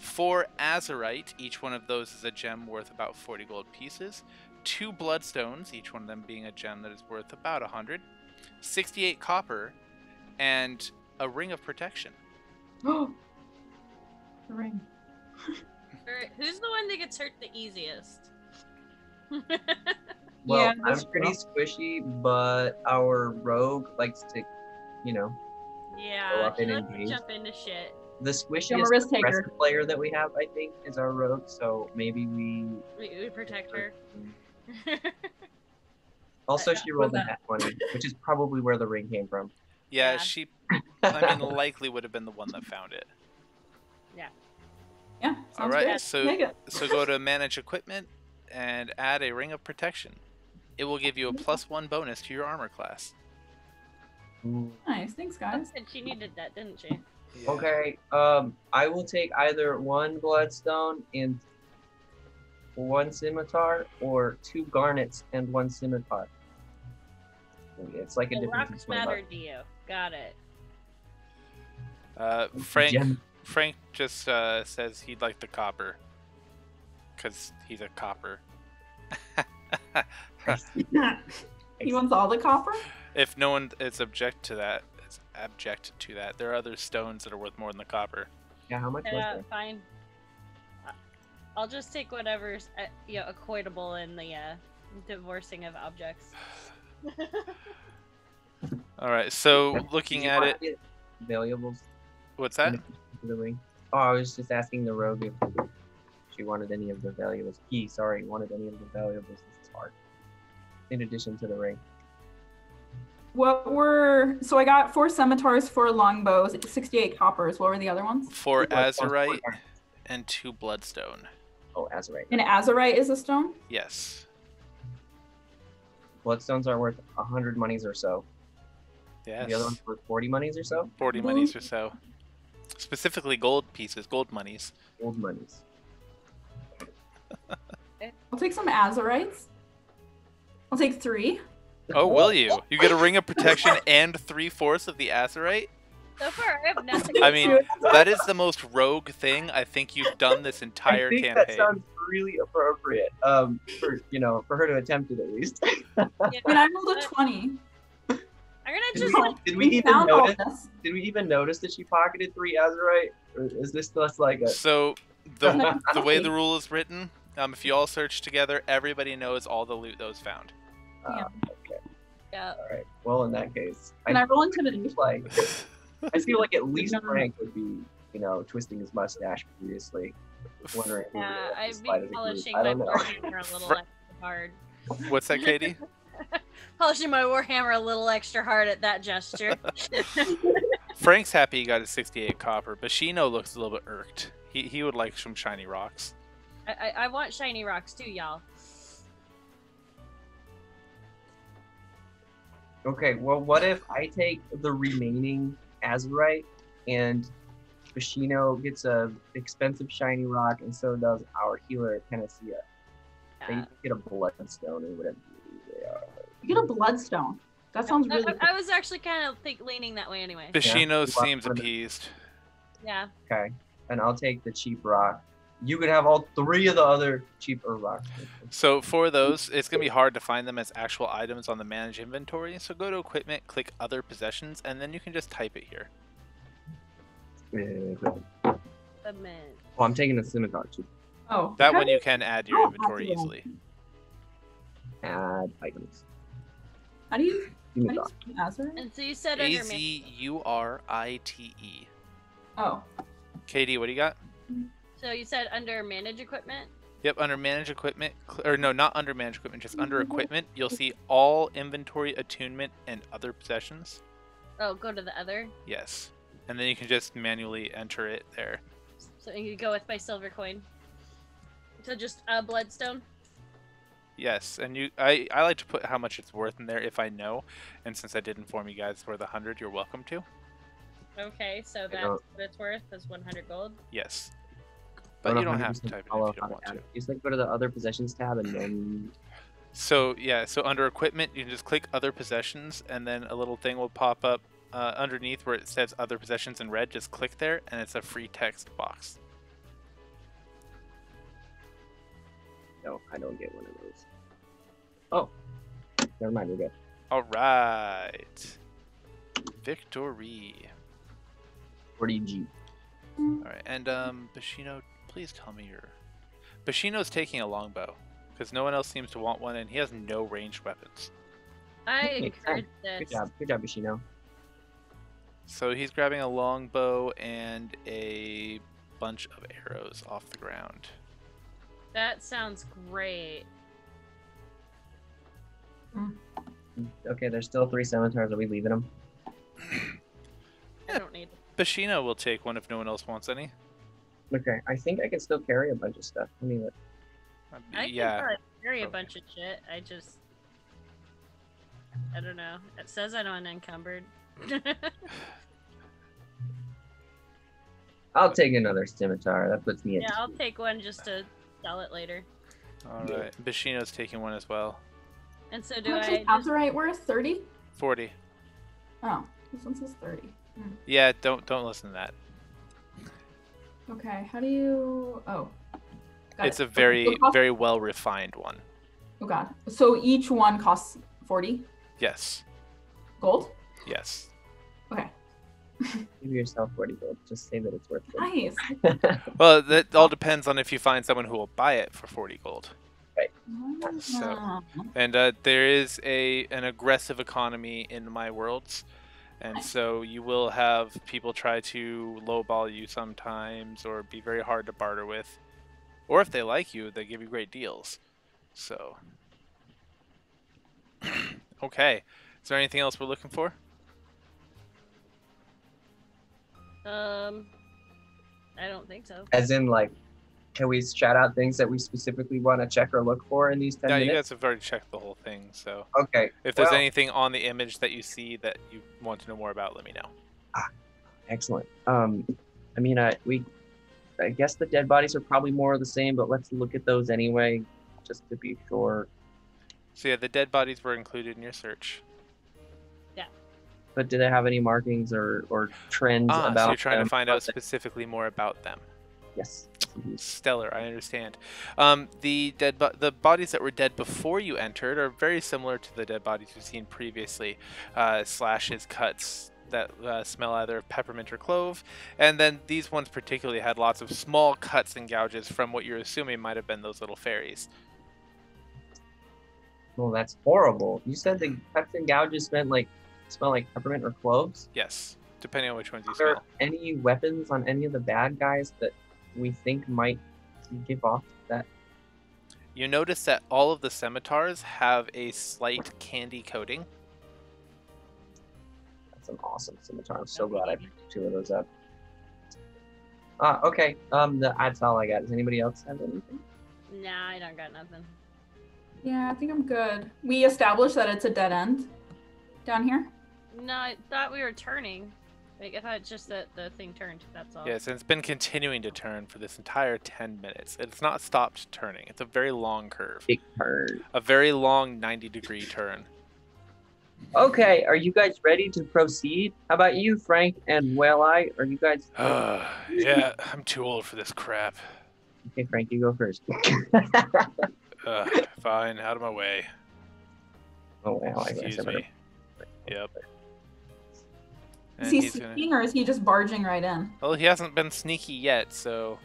four azurite, each one of those is a gem worth about 40 gold pieces, two bloodstones, each one of them being a gem that is worth about 100, 68 copper, and a ring of protection. Oh! the ring. Or who's the one that gets hurt the easiest? Well, Yeah, I'm pretty rough. squishy, but our rogue likes to, you know, yeah, up and likes to engage. jump into shit. The I'm a squishiest risk taker. aggressive player that we have, I think, is our rogue. So maybe we. We, we protect her. Also, she rolled a that? nat 20, which is probably where the ring came from. Yeah, Yeah. she, I mean, likely would have been the one that found it. Yeah, sounds All right, good. so so go to manage equipment and add a ring of protection. It will give you a plus one bonus to your armor class. Nice, thanks guys. And she needed that, didn't she? Okay, um, I will take either one bloodstone and one scimitar, or two garnets and one scimitar. It's like a The difference rocks between matter to you. Got it. Uh, Frank Gem- Frank just uh, says he'd like the copper, cause he's a copper. he wants all the copper? if no one is object to that, is abject to that, there are other stones that are worth more than the copper. Yeah, how much was Yeah, that? fine. I- I'll just take whatever's uh, you know equatable in the uh, divorcing of objects. All right, so looking at it, to Valuables what's that? for the ring. Oh, I was just asking the rogue if she wanted any of the valuables. He, sorry, wanted any of the valuables. This is hard. In addition to the ring. What were so I got four scimitars, four longbows, 68 coppers. What were the other ones? Four Two bloodstones, four azurite and two bloodstone. Oh, Azurite. And azurite is a stone? Yes. Bloodstones are worth 100 monies or so. Yes. The other one's worth 40 monies or so. 40 monies or so. Specifically gold pieces, gold monies. Gold monies. I'll take some azurites. I'll take three. Oh, will you? You get a ring of protection and three fourths of the azurite? So far, I have nothing. I mean, that is the most rogue thing I think you've done this entire I think campaign. that sounds really appropriate. Um, for you know, for her to attempt it at least. Yeah, I mean, I rolled a 20. I'm gonna Did just we, like did we even notice? this. Did we even notice that she pocketed three Azurite? Or is this just like a? So, the, the way the rule is written, um, if you all search together, everybody knows all the loot those found. Uh, okay. Yeah. All right. Well, in that case, Can I roll intimidation? like. I feel like at least Frank would be, you know, twisting his mustache furiously, wondering. Yeah, I'd this be fight as a group. polishing my warhammer a little extra hard. What's that, Katie? Polishing my warhammer a little extra hard at that gesture. Frank's happy he got a 68 copper, but Shino looks a little bit irked. He, he would like some shiny rocks. I, I, I want shiny rocks too, y'all. Okay, well, what if I take the remaining Azurite and Bashino gets a expensive shiny rock, and so does our healer Panacea. They get a bloodstone or whatever they are. You get a bloodstone. That sounds I, really I- I was actually kind of think leaning that way anyway. Bashino you want seems one of the- appeased. Yeah. Okay. And I'll take the cheap rock. You could have all three of the other cheaper rocks. So for those, it's gonna be hard to find them as actual items on the manage inventory. So go to equipment, click other possessions, and then you can just type it here. Submit. Oh, I'm taking the scimitar too. Oh. That one you can add your Oh, inventory easily. Add items. How do you? How do Scimitar. you spell And so you said A under ma- Z U R I T E. Oh. Katie, what do you got? Mm-hmm. So you said under manage equipment. Yep, under manage equipment, or no, not under manage equipment, just under Mhm. equipment, you'll see all inventory attunement and other possessions. Oh, go to the other. Yes. And then you can just manually enter it there. So you go with my silver coin. So just a bloodstone. Yes, and you I, I like to put how much it's worth in there if I know. And since I did inform you guys for the hundred, you're welcome to. Okay, so that's what it's worth is 100 gold. Yes. But you don't have to type it if you don't want to. Just like go to the other possessions tab and then So yeah, so under equipment, you can just click other possessions, and then a little thing will pop up uh, underneath where it says other possessions in red. Just click there, and it's a free text box. no, I don't get one of those. Oh, never mind. We're good. All right, victory. 40G. All right, and um, Bashino, please tell me your. Bashino's taking a longbow because no one else seems to want one, and he has no ranged weapons. I Makes encourage Good job. Good job, Ishino. So he's grabbing a longbow and a bunch of arrows off the ground. That sounds great. Hmm. Okay, there's still three scimitars. Are we leaving them? I don't need. Bashino will take one if no one else wants any. Okay, I think I can still carry a bunch of stuff. Let me look. Uh, I can yeah. probably carry a bunch of shit. I just. I don't know. It says I'm unencumbered. I'll take another scimitar. That puts me at yeah, I'll take one just to sell it later. All right. Bashino's taking one as well. And so do How much I. is Azurite worth? 30? 40. Oh, this one says 30. Hmm. Yeah, don't don't listen to that. Okay, how do you. Oh. Got it's it. a very So cost- very well refined one. Oh, God. So each one costs 40 Yes. gold? Yes. Okay. Give yourself 40 gold. Just say that it's worth it. Nice. Well, that all depends on if you find someone who will buy it for 40 gold. Right. So- Ah. And uh, there is a an aggressive economy in my worlds, and so you will have people try to lowball you sometimes, or be very hard to barter with, or if they like you, they give you great deals. So, okay, is there anything else we're looking for? Um. I don't think so. As in, like, can we shout out things that we specifically want to check or look for in these 10 Yeah, you minutes? guys have already checked the whole thing. So, Okay. if there's well, anything on the image that you see that you want to know more about, let me know. Excellent. Um, I mean, I we, I guess the dead bodies are probably more of the same, but let's look at those anyway, just to be sure. So yeah, the dead bodies were included in your search. Yeah. But do they have any markings or or trends Ah, about? so you're trying them? to find out specifically more about them. Yes. Stellar, I understand. Um, the dead, bo- the bodies that were dead before you entered are very similar to the dead bodies you've seen previously. Uh, slashes, cuts that uh, smell either of peppermint or clove, and then these ones particularly had lots of small cuts and gouges from what you're assuming might have been those little fairies. Well, that's horrible. You said the cuts and gouges meant like smell like peppermint or cloves. Yes, depending on which ones you Are there smell. any weapons on any of the bad guys that we think might give off that? You notice that all of the scimitars have a slight candy coating. That's an awesome scimitar. I'm so glad I picked two of those up. Ah, okay. Um, the, that's all I got. Does anybody else have anything? Nah, I don't got nothing. Yeah, I think I'm good. We established that it's a dead end down here. No, I thought we were turning. Like, I thought it's just that the thing turned. That's all. Yes, and it's been continuing to turn for this entire 10 minutes. It's not stopped turning. It's a very long curve. Big turn. A very long 90 degree turn. Okay, are you guys ready to proceed? How about you, Frank and Whale Eye? Are you guys? Uh, yeah, I'm too old for this crap. Okay, Frank, you go first. Uh, fine, out of my way. oh wow, I guess Excuse I better- me. Yep. Is he he's gonna. sneaking or is he just barging right in? Well, he hasn't been sneaky yet, so.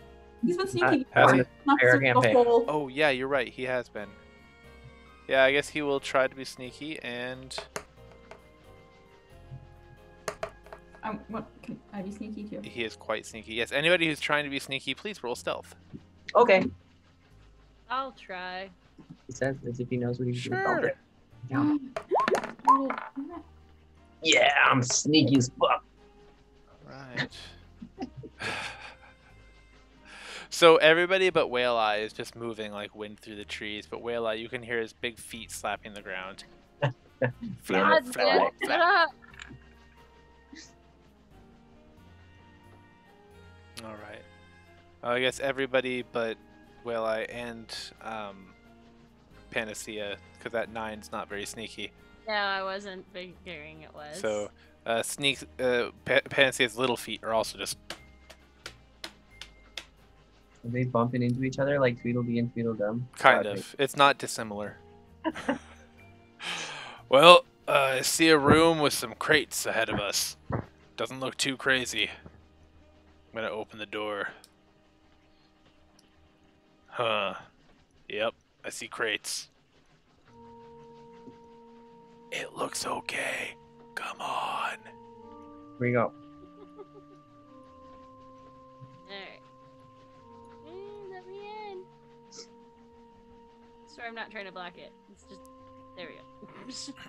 He's been sneaking. has before. he? Not Fair the campaign. whole- Oh yeah, you're right. He has been. Yeah, I guess he will try to be sneaky, and Um, what can I be sneaky too? he is quite sneaky. Yes, anybody who's trying to be sneaky, please roll stealth. Okay, I'll try. he says as if he knows what he's doing. Sure. Okay. Yeah, I'm sneaky as fuck. Right. so everybody but Whale Eye is just moving like wind through the trees, but Whale Eye, you can hear his big feet slapping the ground. Yeah. Flap, God, flap, Dan, flap. All right. Uh, I guess everybody but Whale Eye and um, Panacea, because that nine's not very sneaky. No, I wasn't figuring it was. So uh, sneaks. Uh, pa- Panacea's little feet are also just. Are they bumping into each other like Tweedledee and Tweedledum? Kind Okay. of. It's not dissimilar. well, uh, I see a room with some crates ahead of us. Doesn't look too crazy. I'm gonna open the door. Huh. Yep, I see crates. It looks okay. Come on. Here we go. Alright. Mm, let me in. Sorry, I'm not trying to block it. It's just. There we go.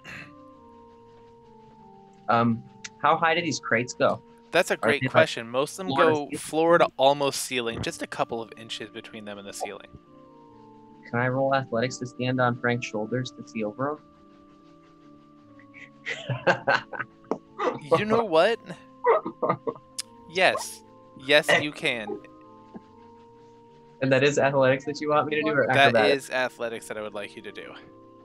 Um, how high do these crates go? That's a they great like question. Most of them floor to go floor to almost ceiling, just a couple of inches between them and the ceiling. Can I roll athletics to stand on Frank's shoulders to see over him? You know what? Yes. Yes, you can. and that is athletics that you want me to do, or That acrobatics? is athletics that I would like you to do.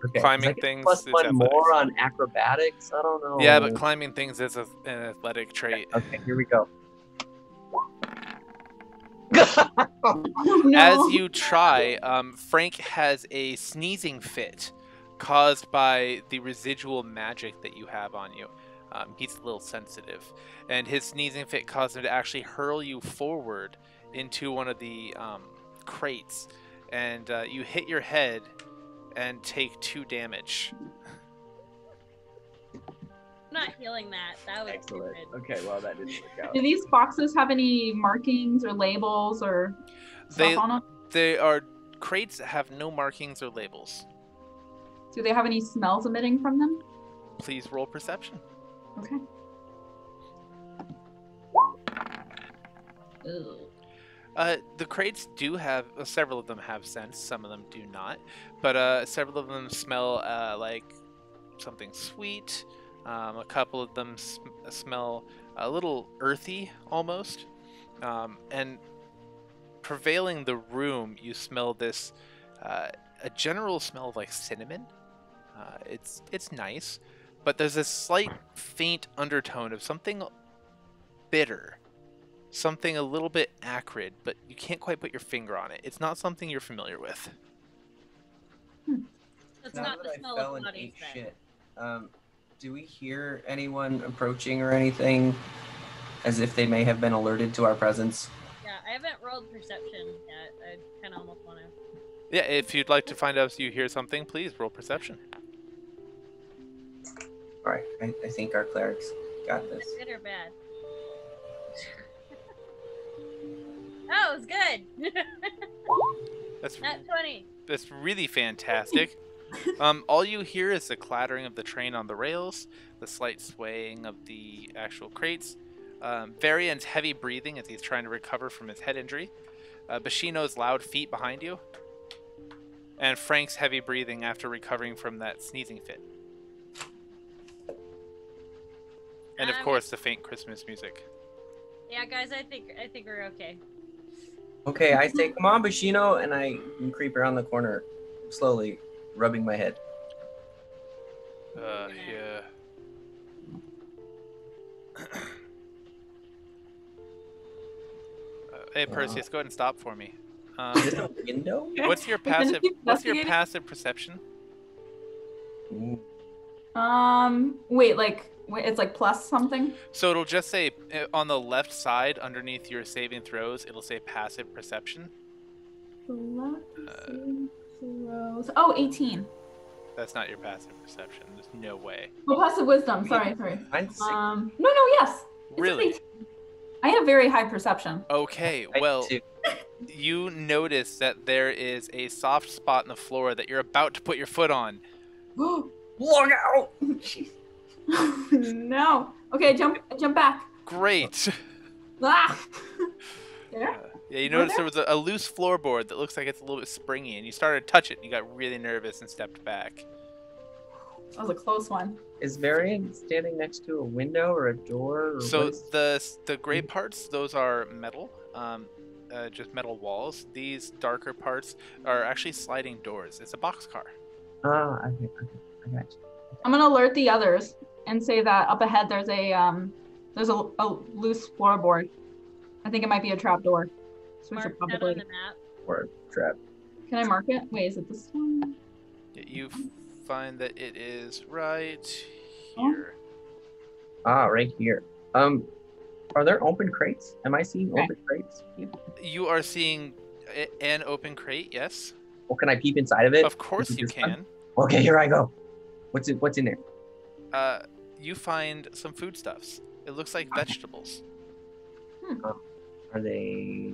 Okay, climbing things Plus is one athletics. more on acrobatics. I don't know. Yeah, but climbing things is a, an athletic trait. okay, here we go. no. As you try, um, Frank has a sneezing fit caused by the residual magic that you have on you. Um, he's a little sensitive, and his sneezing fit caused him to actually hurl you forward into one of the um, crates, and uh, you hit your head and take two damage. I'm not healing that. That was stupid. Okay, well that didn't work out. Do these boxes have any markings or labels or stuff They- on them? They are crates that have no markings or labels. Do they have any smells emitting from them? Please roll perception. Okay. Ew. Uh, the crates do have uh, several of them have scents. Some of them do not, but uh, several of them smell uh, like something sweet. Um, a couple of them sm- smell a little earthy, almost. Um, and prevailing the room, you smell this uh, a general smell of like cinnamon. Uh, it's it's nice, but there's a slight faint undertone of something bitter something a little bit acrid, but you can't quite put your finger on it. It's not something you're familiar with. It's Now not the smell of and bodies. ate then. shit, um, do we hear anyone approaching or anything as if they may have been alerted to our presence? Yeah, I haven't rolled perception yet. I kind of almost want to. Yeah, if you'd like to find out if you hear something, please roll perception. All right, I, I think our clerics got this. good or bad? oh, it was good. That's Not 20. that's really fantastic. um, all you hear is the clattering of the train on the rails, the slight swaying of the actual crates, um, Varian's heavy breathing as he's trying to recover from his head injury, uh, Bashino's loud feet behind you, and Frank's heavy breathing after recovering from that sneezing fit. And of um, course, the faint Christmas music. Yeah, guys, I think I think we're okay. Okay, I say, "Come on, Bushino," and I creep around the corner, slowly, rubbing my head. Uh, yeah. uh, hey, Perseus, go ahead and stop for me. Um, Is a window? What's your passive? What's your passive perception? Um. Wait, like it's like plus something. So it'll just say uh, on the left side underneath your saving throws, it'll say passive perception. Left Uh, throws. Oh, 18. That's not your passive perception. There's no way. Oh, passive wisdom. Sorry, sorry. Um, no, no, yes. It's Really? 18. I have very high perception. Okay. Well, you notice that there is a soft spot in the floor that you're about to put your foot on. Look out! Jeez. no. Okay, jump, jump back. Great. Ah. there. Yeah, you Were notice there? there was a, a loose floorboard that looks like it's a little bit springy, and you started to touch it, and you got really nervous and stepped back. That was a close one. Is Varian standing next to a window or a door? Or So what is- the the gray parts, those are metal, um, uh, just metal walls. These darker parts are actually sliding doors. It's a boxcar. Ah, okay, okay, I got you. I'm gonna alert the others and say that up ahead there's a um there's a, a loose floorboard. I think it might be a trap door. So we Mark should that on probably. the map. Or trap. Can I mark it? Wait, is it this one? You find that it is right Oh. here. Ah, right here. Um, are there open crates? Am I seeing Okay. open crates? You are seeing an open crate, yes? Well, can I peep inside of it? Of course you this one? can. Okay, here I go. What's it? What's in there? Uh, you find some foodstuffs. It looks like vegetables. Are they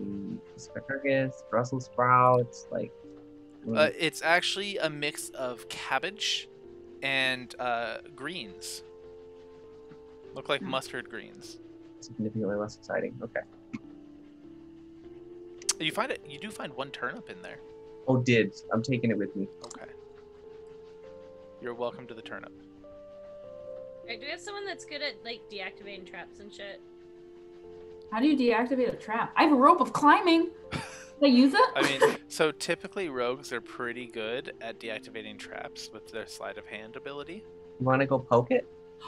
asparagus, Brussels sprouts, like? Uh, it's actually a mix of cabbage and uh, greens. Look like Hmm. mustard greens. significantly less exciting. Okay. You find it. You do find one turnip in there. Oh, did I'm taking it with me. Okay. You're welcome to the turnip. Alright, do we have someone that's good at like deactivating traps and shit? How do you deactivate a trap? I have a rope of climbing. Can I use it? I mean, so typically rogues are pretty good at deactivating traps with their sleight of hand ability. You want to go poke it?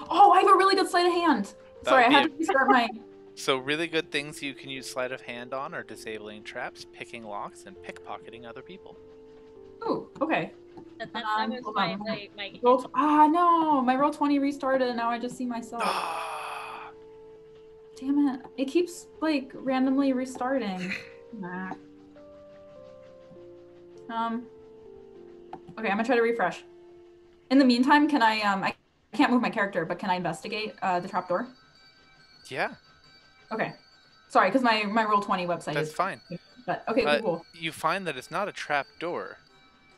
Oh, I have a really good sleight of hand. That Sorry, I would had be to restart my. So really good things you can use sleight of hand on are disabling traps, picking locks, and pickpocketing other people. Ooh, okay. That, that, Um, that was my, on, my, my Roll ah no, my Roll20 restarted, and now I just see myself. Ah, Damn it! It keeps like randomly restarting. Nah. Um. Okay, I'm gonna try to refresh. In the meantime, can I um I can't move my character, but can I investigate uh, the trapdoor? yeah, Okay. Sorry, because my my Roll20 website that's is. fine. But okay, Uh, cool. You find that it's not a trap door,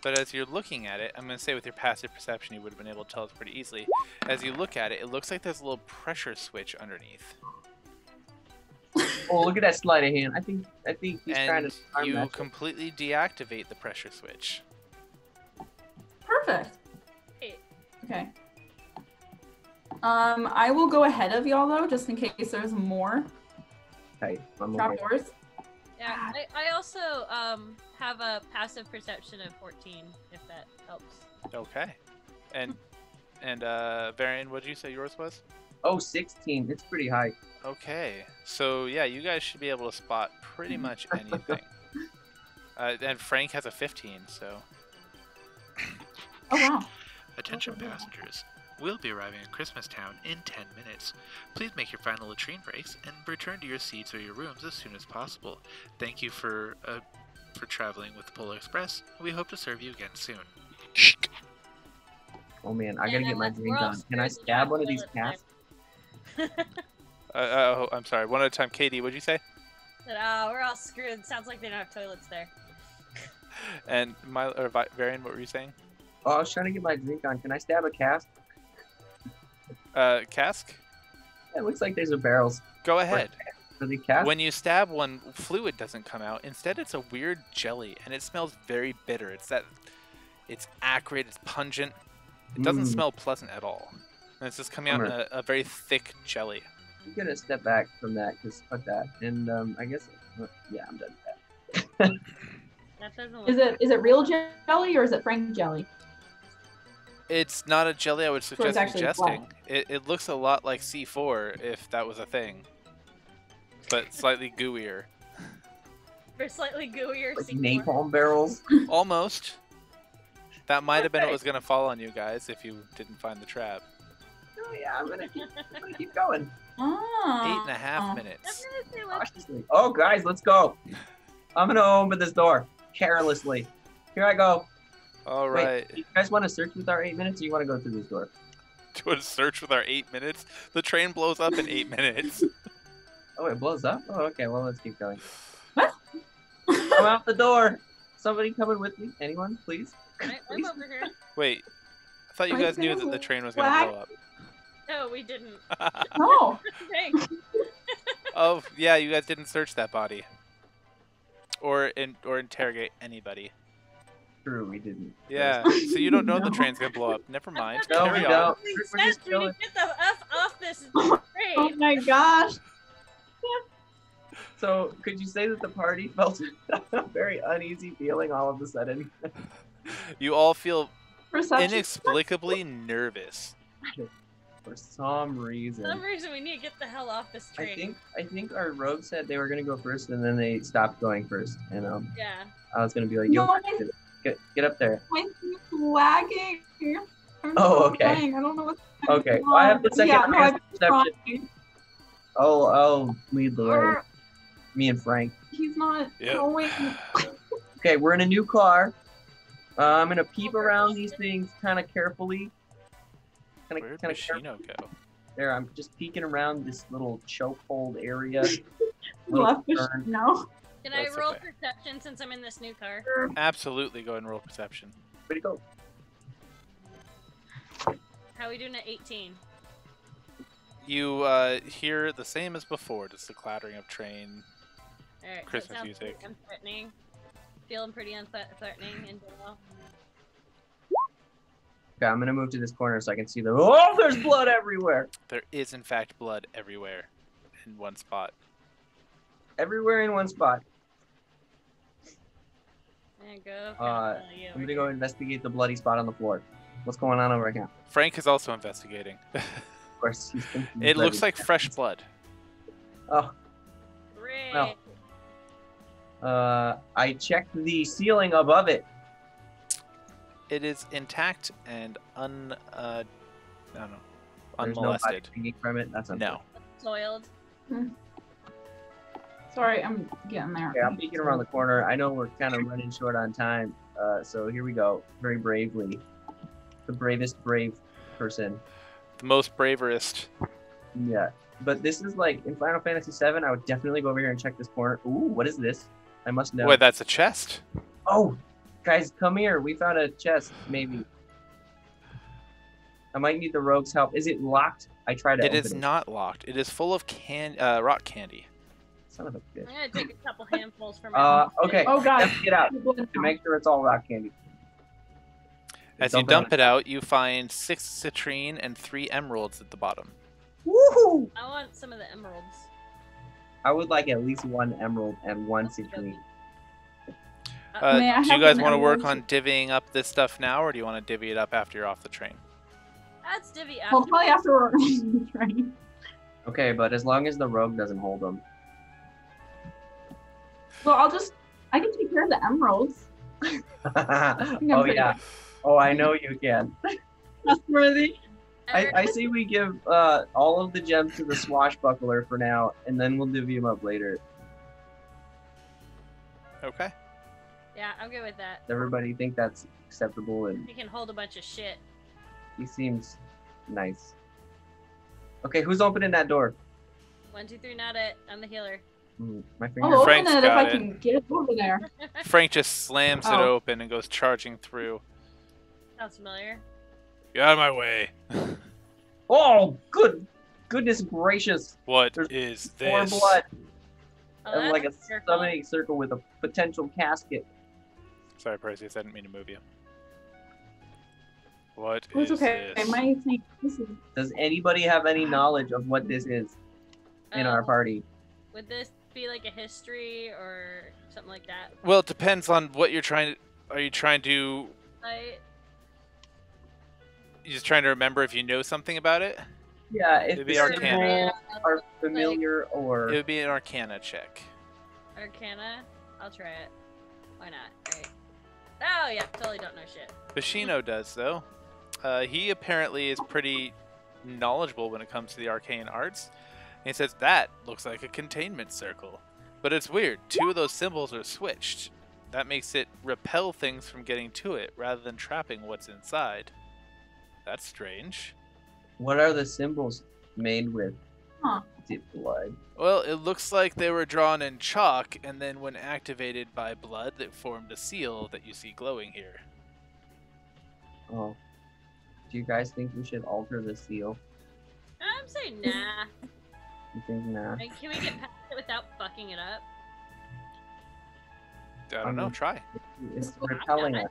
but as you're looking at it, I'm going to say with your passive perception, you would have been able to tell it pretty easily. As you look at it, it looks like there's a little pressure switch underneath, Oh, look at that sleight of hand. I think I think he's trying to arm you that. completely deactivate the pressure switch. Perfect. Hey. Okay. Um, I will go ahead of y'all though, just in case there's more Okay, I'm trap okay. doors. Yeah, I, I also um have a passive perception of 14, if that helps. Okay, and and uh, Varian, what did you say yours was? Oh, 16. It's pretty high. Okay, so yeah, you guys should be able to spot pretty much anything. uh, and Frank has a 15, so. Oh wow. Attention passengers. We'll be arriving in Christmastown in 10 minutes. Please make your final latrine breaks and return to your seats or your rooms as soon as possible. Thank you for uh, for traveling with the Polar Express. We hope to serve you again soon. Oh man, I Yeah, gotta get my we're drink on. Can I stab one of these toilet cats? Uh, uh, oh, I'm sorry. One at a time. Katie, what'd you say? But, uh, we're all screwed. Sounds like they don't have toilets there. And my or Vi- Varian, what were you saying? Oh, I was trying to get my drink on. Can I stab a cask? Uh, cask. Yeah, it looks like there's a barrels. Go ahead. Are they cask? When you stab one, fluid doesn't come out. Instead, it's a weird jelly, and it smells very bitter. It's that, it's acrid. It's pungent. It doesn't Mm. smell pleasant at all. And it's just coming out in a, a very thick jelly. I'm gonna step back from that because fuck that. And um, I guess uh, yeah, I'm done with that. That doesn't look Is it is it real jelly or is it Frank jelly? It's not a jelly I would suggest actually ingesting. It, it looks a lot like C4 if that was a thing, but slightly gooier. For slightly gooier Like sequel. napalm barrels. Almost. That might have been what was gonna fall on you guys if you didn't find the trap. Oh yeah, I'm gonna keep, I'm gonna keep going Ah. Eight and a half Oh. Minutes. gonna say let's cautiously. Oh guys, let's go. I'm gonna open this door carelessly. Here I go. All right. Wait, you guys want to search with our eight minutes, or you want to go through this door? Do a search with our eight minutes. The train blows up in eight minutes. Oh, it blows up. Oh, okay. Well, let's keep going. What? I'm out the door. Somebody coming with me? Anyone, please? I, I'm over here. Wait. I thought you guys knew that the train was gonna blow up. No, we didn't. No. Thanks. Oh yeah, you guys didn't search that body. Or in, or interrogate anybody. True, we didn't. Yeah. So you don't know the train's gonna blow up. Never mind. No, Carry we on. don't. Makes We're just. We need to get the F off this train. Oh my gosh. So, could you say that the party felt a very uneasy feeling all of a sudden? You all feel Perception. inexplicably nervous. For some reason. For some reason, we need to get the hell off this train. I think I think our rogue said they were gonna go first, and then they stopped going first. And um, Yeah. I was gonna be like, "Yo, No. get get up there." My thing's lagging. I'm Oh, okay. dying. I don't know what's Okay, going well, I have the second Yeah, no, highest I'm perception. Trying. I'll I'll lead the way. Me and Frank. He's not Yep. going. Okay, we're in a new car. Uh, I'm gonna peep around these things kind of carefully. Kind Where'd of kind of. Machino go? There, I'm just peeking around this little chokehold area. Little Left the turn. no. Can I roll okay. perception since I'm in this new car? Absolutely go and roll perception. Way to go. How are we doing at 18? You uh, hear the same as before, just the clattering of train. Alright, Christmas that sounds music. pretty unthreatening. Feeling pretty unthreatening in general. Okay, I'm gonna move to this corner so I can see the. Oh, there's blood everywhere. There is in fact blood everywhere, in one spot. Everywhere in one spot. There you go. Uh, Kinda I'm gonna go investigate the bloody spot on the floor. What's going on over here? Frank is also investigating. Of course, he's thinking it looks bloody- like fresh blood. Oh, Hooray. well. uh, I checked the ceiling above it. It is intact and un. Uh, I don't know. There's no body Unmolested. hanging from it. That's No. Soiled. Sorry, I'm getting there. Okay, I'm peeking around the corner. I know we're kind of running short on time, uh, so here we go. Very bravely, the bravest brave person. The most braverest. Yeah, but this is like in Final Fantasy VII. I would definitely go over here and check this corner. Ooh, what is this? I must know. Wait, that's a chest. Oh, guys, come here. We found a chest. Maybe. I might need the rogue's help. Is it locked? I tried to It open is it. not locked. It is full of can uh, rock candy. Son of a bitch. I'm gonna take a couple handfuls from my Uh, okay. Oh god. Empty it out to make sure it's all rock candy. As you dump it out, you find six citrine and three emeralds at the bottom. Woohoo! I want some of the emeralds. I would like at least one emerald and one citrine. Uh, do you guys want to work on divvying up this stuff now, or do you want to divvy it up after you're off the train? That's divvy after. Well, probably after we're on the train. Okay, but as long as the rogue doesn't hold them. Well, I'll just. I can take care of the emeralds. oh pretty yeah. Oh, I know you can. Trustworthy. I, I say we give uh, all of the gems to the swashbuckler for now, and then we'll divvy them up later. Okay. Yeah, I'm good with that. Does everybody think that's acceptable? And He can hold a bunch of shit. he seems nice. Okay, who's opening that door? One, two, three, not it. I'm the healer. Hmm, my I'll open Frank's it if got I it. can get it over there. Frank just slams it Oh. open and goes charging through. Sounds familiar. Get out of my way. Oh, good, goodness gracious! What There's is More this? blood, Oh, and that's like a circle. summoning circle with a potential casket. Sorry, Perseus. I didn't mean to move you. What It's is okay. this? My thing. This is. Does anybody have any knowledge of what this is in um, our Oh, party? Would this be like a history or something like that? Well, it depends on what you're trying to. Are you trying to? Like, You just trying to remember if you know something about it? Yeah, if It'd be the Arcana. are familiar or It would be an Arcana check. Arcana. I'll try it. Why not? Right. Oh yeah, totally don't know shit. Bashino does though. Uh, he apparently is pretty knowledgeable when it comes to the arcane arts. And he says that looks like a containment circle, but it's weird. Two of those symbols are switched. That makes it repel things from getting to it rather than trapping what's inside. That's strange. What are the symbols made with? Huh. Is blood? Well, it looks like they were drawn in chalk, and then when activated by blood, that formed a seal that you see glowing here. Oh. Do you guys think we should alter the seal? I'm saying nah. You think nah? Like, can we get past it without fucking it up? I don't know. Try. It's repelling us.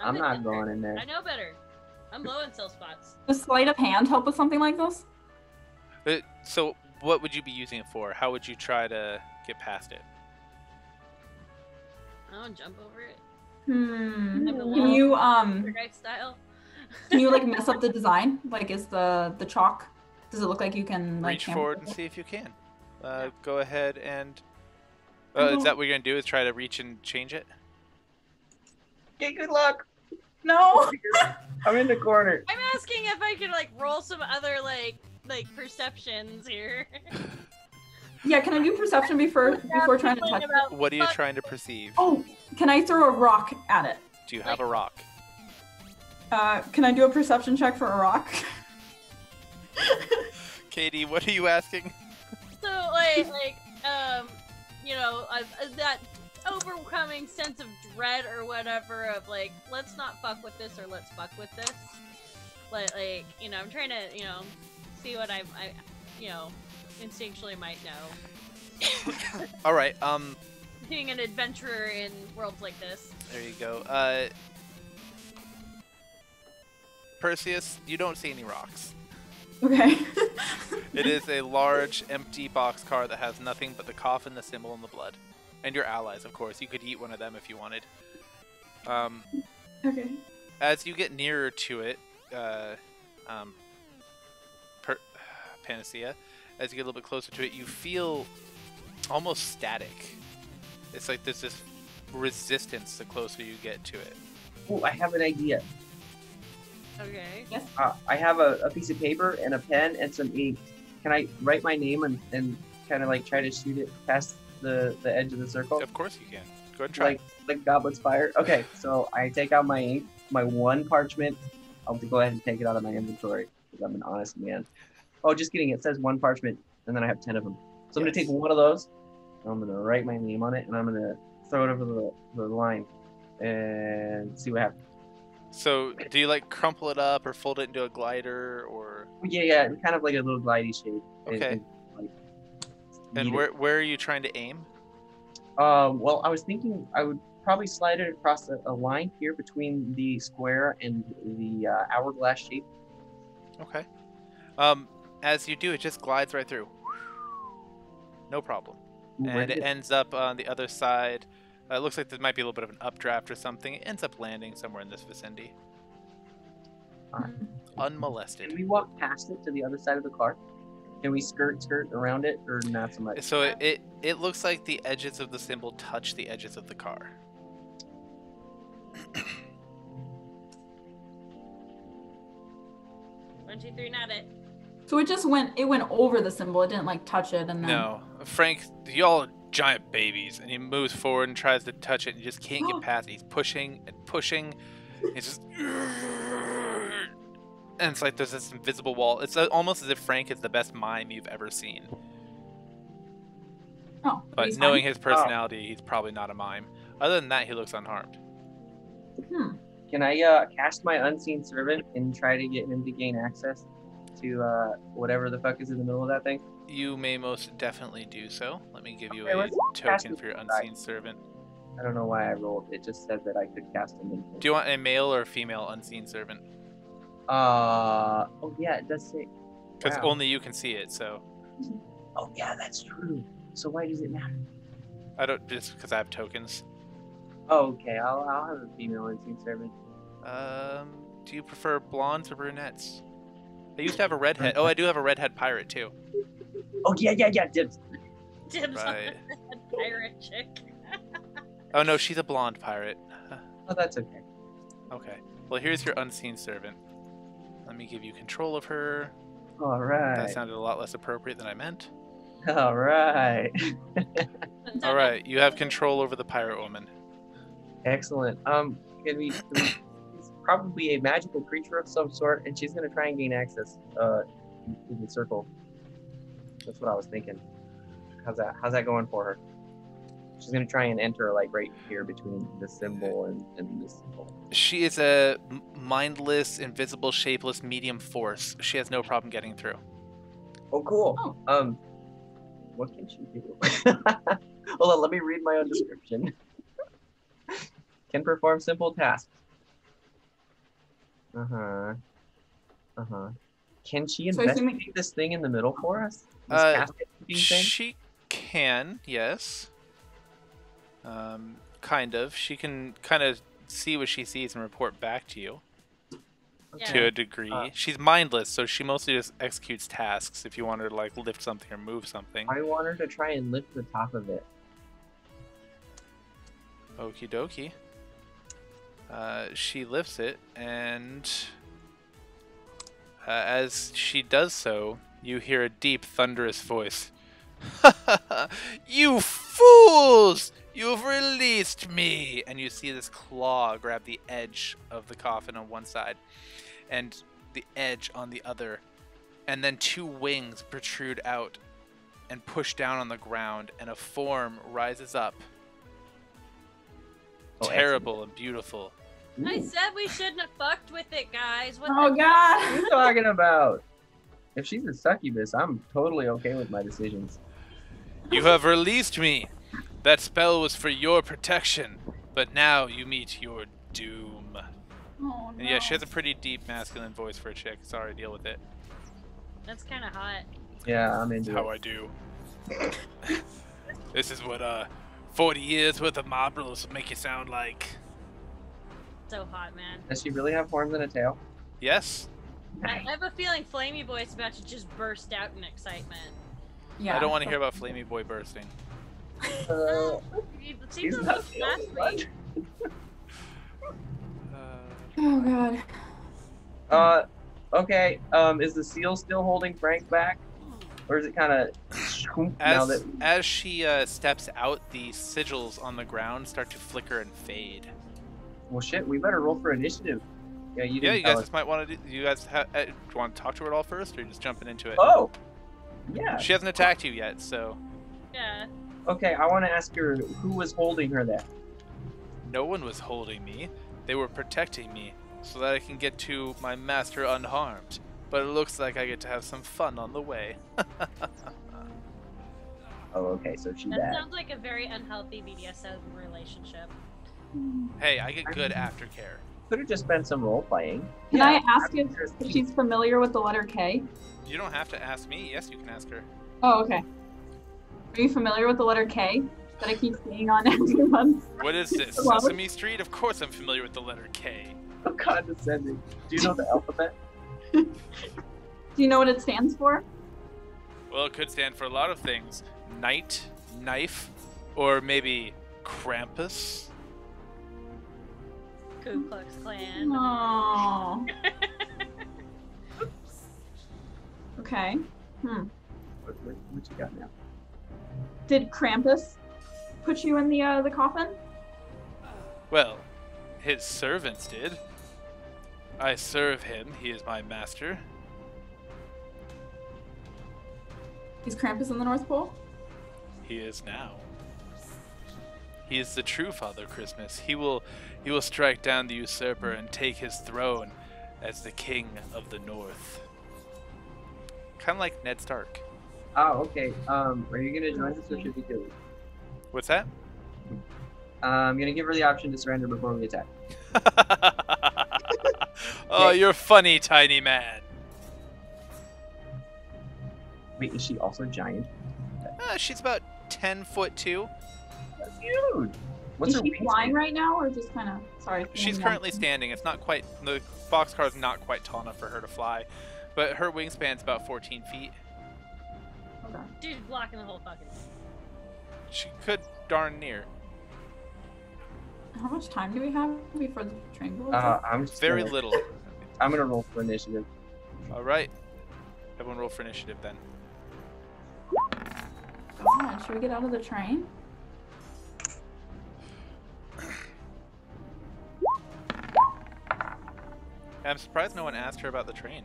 I'm the not going in there. I know better. I'm low in cell spots. Does sleight of hand help with something like this? Uh, so, what would you be using it for? How would you try to get past it? I don't jump over it. Hmm. Can you um style. can you like mess up the design? Like is the the chalk does it look like you can like Reach tamper forward and it? see if you can. Uh, go ahead and. Uh, is that what you're gonna do? Is try to reach and change it? Okay, good luck. No. I'm in the corner. I'm asking if I can like roll some other like like perceptions here. Yeah, can I do perception before before trying to touch it? What are you trying to perceive? Oh, can I throw a rock at it? Do you have a rock? Uh, can I do a perception check for a rock? Katie, what are you asking? So like like um you know uh, that overcoming sense of dread or whatever of like let's not fuck with this or let's fuck with this. But like you know I'm trying to you know see what I I you know instinctually might know. All right. Um. Being an adventurer in worlds like this. There you go. Uh. Perseus, you don't see any rocks. Okay. It is a large, empty box car that has nothing but the coffin, the symbol, and the blood. And your allies, of course. You could eat one of them if you wanted. Um, okay. as you get nearer to it, uh, um, per- Panacea, as you get a little bit closer to it, you feel almost static. It's like there's this resistance the closer you get to it. Oh, I have an idea. Okay. Uh, I have a, a piece of paper and a pen and some ink. Can I write my name and, and kind of like try to shoot it past the, the edge of the circle? Of course you can. Go ahead and try. Like like Goblet's Fire. Okay, so I take out my ink, my one parchment. I'll go ahead and take it out of my inventory because I'm an honest man. Oh, just kidding. It says one parchment, and then I have ten of them. So I'm gonna take one of those. and I'm gonna write my name on it, and I'm gonna throw it over the, the line and see what happens. So, do you like crumple it up or fold it into a glider or? Yeah, yeah, kind of like a little glidey shape. Okay. And it. where where are you trying to aim? Um, well, I was thinking I would probably slide it across a, a line here between the square and the uh, hourglass shape. Okay. Um, as you do, it just glides right through. No problem. Where and it it- ends up on the other side. Uh, it looks like there might be a little bit of an updraft or something. It ends up landing somewhere in this vicinity, Can unmolested. we walk past it to the other side of the car? Can we skirt skirt around it or not so much? So it, it it looks like the edges of the symbol touch the edges of the car. One, two, three, not it. So it just went it went over the symbol. It didn't like touch it and then No, Frank, y'all are giant babies, and he moves forward and tries to touch it, and he just can't get past it. He's pushing and pushing. It's just, and it's like there's this invisible wall. It's uh, almost as if Frank is the best mime you've ever seen. Oh, But knowing fine. his personality, he's probably not a mime. Other than that, he looks unharmed. Hmm. Can I uh, cast my unseen servant and try to get him to gain access to uh, whatever the fuck is in the middle of that thing? You may most definitely do so. Let me give you Okay, a token for your inside. unseen servant. I don't know why I rolled. It just said that I could cast him. In. Do you want a male or a female unseen servant? Uh oh yeah, it does say. Because Wow. only you can see it. So Oh yeah, that's true. So why does it matter? I don't just because I have tokens. Oh okay, I'll I'll have a female unseen servant. Um, do you prefer blondes or brunettes? I used to have a redhead. Oh, I do have a redhead pirate too. Oh yeah yeah yeah, dibs. Dibs Right. on the pirate chick. Oh no, she's a blonde pirate. Oh, that's okay. Okay. Well, here's your unseen servant. Let me give you control of her. All right. That sounded a lot less appropriate than I meant. All right. All right, you have control over the pirate woman. Excellent. Um, can we? Can we it's probably a magical creature of some sort, and she's gonna try and gain access uh in the circle. That's what I was thinking. How's that? How's that going for her? She's gonna try and enter like right here between the symbol and, and this symbol. She is a mindless, invisible, shapeless medium force. She has no problem getting through. Oh, cool. Oh. Um, what can she do? Hold on, let me read my own description. can perform simple tasks. Uh huh. Uh huh. Can she So I assume investigate this thing in the middle for us? This Uh, thing? She can, yes. Um, kind of. She can kind of see what she sees and report back to you Yeah. to a degree. Uh, She's mindless, so she mostly just executes tasks. If you want her to like lift something or move something. I want her to try and lift the top of it. Okie dokie. Uh, she lifts it, and uh, as she does so, you hear a deep, thunderous voice. you fools! You've released me! And you see this claw grab the edge of the coffin on one side, and the edge on the other, and then two wings protrude out and push down on the ground, and a form rises up Oh, terrible and beautiful. excellent. I said we shouldn't have fucked with it, guys. What Oh the What are you talking about? If she's a succubus, I'm totally okay with my decisions. You have released me. That spell was for your protection, but now you meet your doom. Oh, And yeah, she has a pretty deep masculine voice for a chick. Sorry, deal with it. That's kind of hot. Yeah, I'm into how it. I do. this is what uh, 40 years worth of marbles would make you sound like. So hot, man. Does she really have horns and a tail? Yes. I I have a feeling Flamey Boy's about to just burst out in excitement. Yeah. I don't want to hear about Flamey Boy bursting. Uh, he's not little the only fast one. Oh god. Uh, okay. Um, is the seal still holding Frank back, or is it kind of as that? as she uh, steps out, the sigils on the ground start to flicker and fade. Well, shit. We better roll for initiative. Yeah, you Yeah, you guys us. just might want to. Do, you guys ha- uh, do you want to talk to her at all first, or are you just jumping into it? Oh, yeah. She hasn't attacked you yet, so Yeah. Okay, I want to ask her who was holding her there. no one was holding me. They were protecting me so that I can get to my master unharmed. But it looks like I get to have some fun on the way. Oh, okay. So she That bad. sounds like a very unhealthy BDSM relationship. hey, I get good aftercare. Could have just been some role playing. Can I ask if, if she's familiar with the letter K? You don't have to ask me. Yes, you can ask her. Oh, okay. Are you familiar with the letter K that I keep seeing on everyone's? What is this? Sesame Street? Of course I'm familiar with the letter K. so condescending. Do you know the alphabet? Do you know what it stands for? Well, it could stand for a lot of things. Knight, knife, or maybe Krampus. Ku Klux Klan. Oh. okay. Hmm. What, what, what you got now? Did Krampus put you in the uh, the coffin? Well, his servants did. I serve him. He is my master. Is Krampus in the North Pole? He is now. He is the true Father Christmas. He will he will strike down the usurper and take his throne as the king of the north. Kind of like Ned Stark. Oh, okay. Um, are you gonna join us or should we do it? What's that? Uh, I'm gonna give her the option to surrender before we attack. oh, you're funny, tiny man. Wait, is she also giant? Uh, she's about 10 foot 2. That's huge. What's Is her she wingspan? flying right now, or just kind of sorry? She's currently up? standing. It's not quite, the boxcar is not quite tall enough for her to fly, but her wingspan's about 14 feet. Okay. Dude blocking the whole fucking thing. She could darn near. How much time do we have before the train goes? Uh, I'm Very gonna, little. I'm gonna roll for initiative. All right. Everyone roll for initiative then. God, should we get out of the train? I'm surprised no one asked her about the train.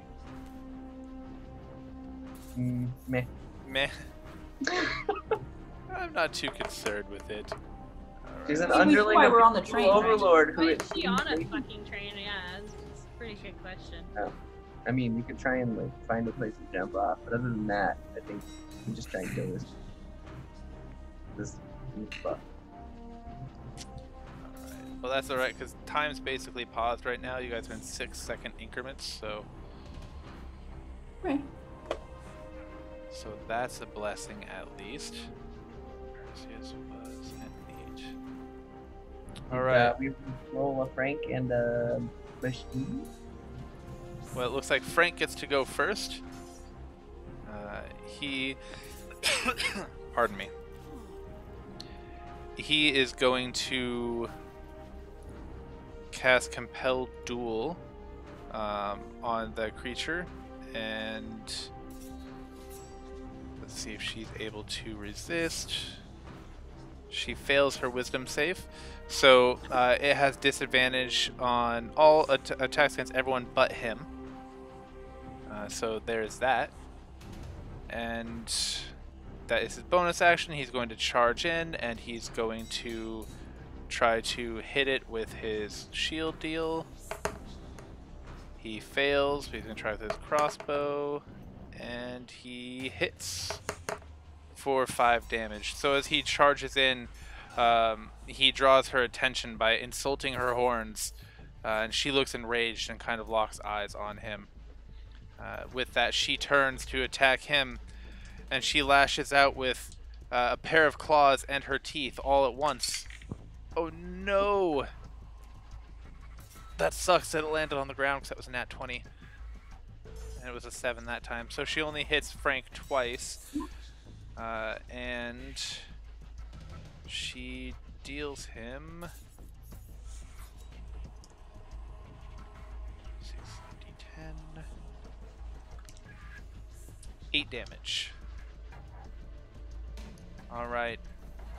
Mm, meh. Meh. I'm not too concerned with it. She's an Alright. We- we- underling why of we're on the the train, right? overlord who Why it is she on a fucking train? Yeah, it's, it's a pretty good question. Oh. I mean, we could try and like find a place to jump off, but other than that, I think we just try and kill this. This. this buff. Alright. Well, that's alright because time's basically paused right now. You guys are in six second increments, so Right. So that's a blessing at least. Perseus was an eight. All right. Uh, we roll a Frank and a machine. Well, it looks like Frank gets to go first. Uh, he, pardon me. He is going to cast Compel Duel um, on the creature, and let's see if she's able to resist. She fails her Wisdom save, so uh, it has disadvantage on all at- attacks against everyone but him. Uh, so there's that. And that is his bonus action. He's going to charge in and he's going to try to hit it with his shield deal. He fails, but he's going to try with his crossbow. And he hits for 5 damage. So as he charges in, um, he draws her attention by insulting her horns. Uh, and she looks enraged and kind of locks eyes on him. Uh, with that, she turns to attack him, and she lashes out with uh, a pair of claws and her teeth all at once. Oh no! That sucks that it landed on the ground because that was a nat 20. And it was a 7 that time. So she only hits Frank twice. Uh, and she deals him. 6, 10 8 damage. Alright.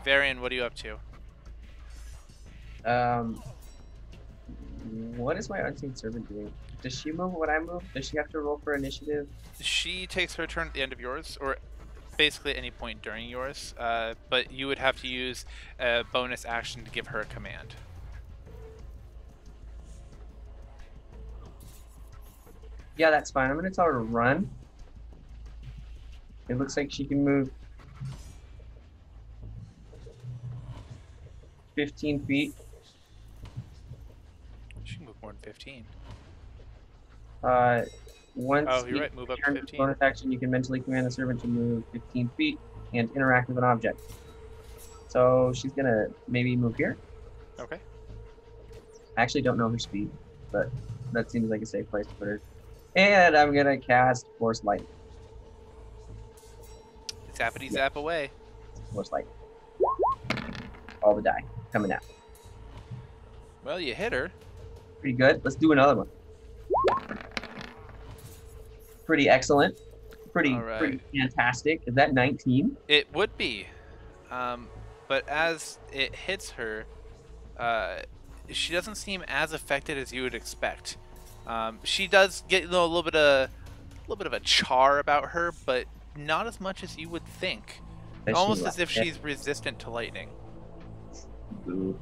Varian, what are you up to? Um, what is my unseen servant doing? Does she move when I move? Does she have to roll for initiative? She takes her turn at the end of yours, or basically any point during yours, uh, but you would have to use a bonus action to give her a command. Yeah, that's fine. I'm gonna tell her to run. It looks like she can move 15 feet. She can move more than 15. Uh, once Oh, you're right, move up to turn 15. bonus action, you can mentally command the servant to move 15 feet and interact with an object. So she's gonna maybe move here. Okay. I actually don't know her speed, but that seems like a safe place to put her. And I'm gonna cast Force Light. Zappity zap away. Force Light. All the die coming out. Well, you hit her. Pretty good. Let's do another one. Pretty excellent. Pretty, right. pretty fantastic. Is that 19? It would be. Um, but as it hits her, uh, she doesn't seem as affected as you would expect. Um, she does get you know, a little bit of a little bit of a char about her, but not as much as you would think. Does Almost as if it? she's resistant to lightning. Ooh.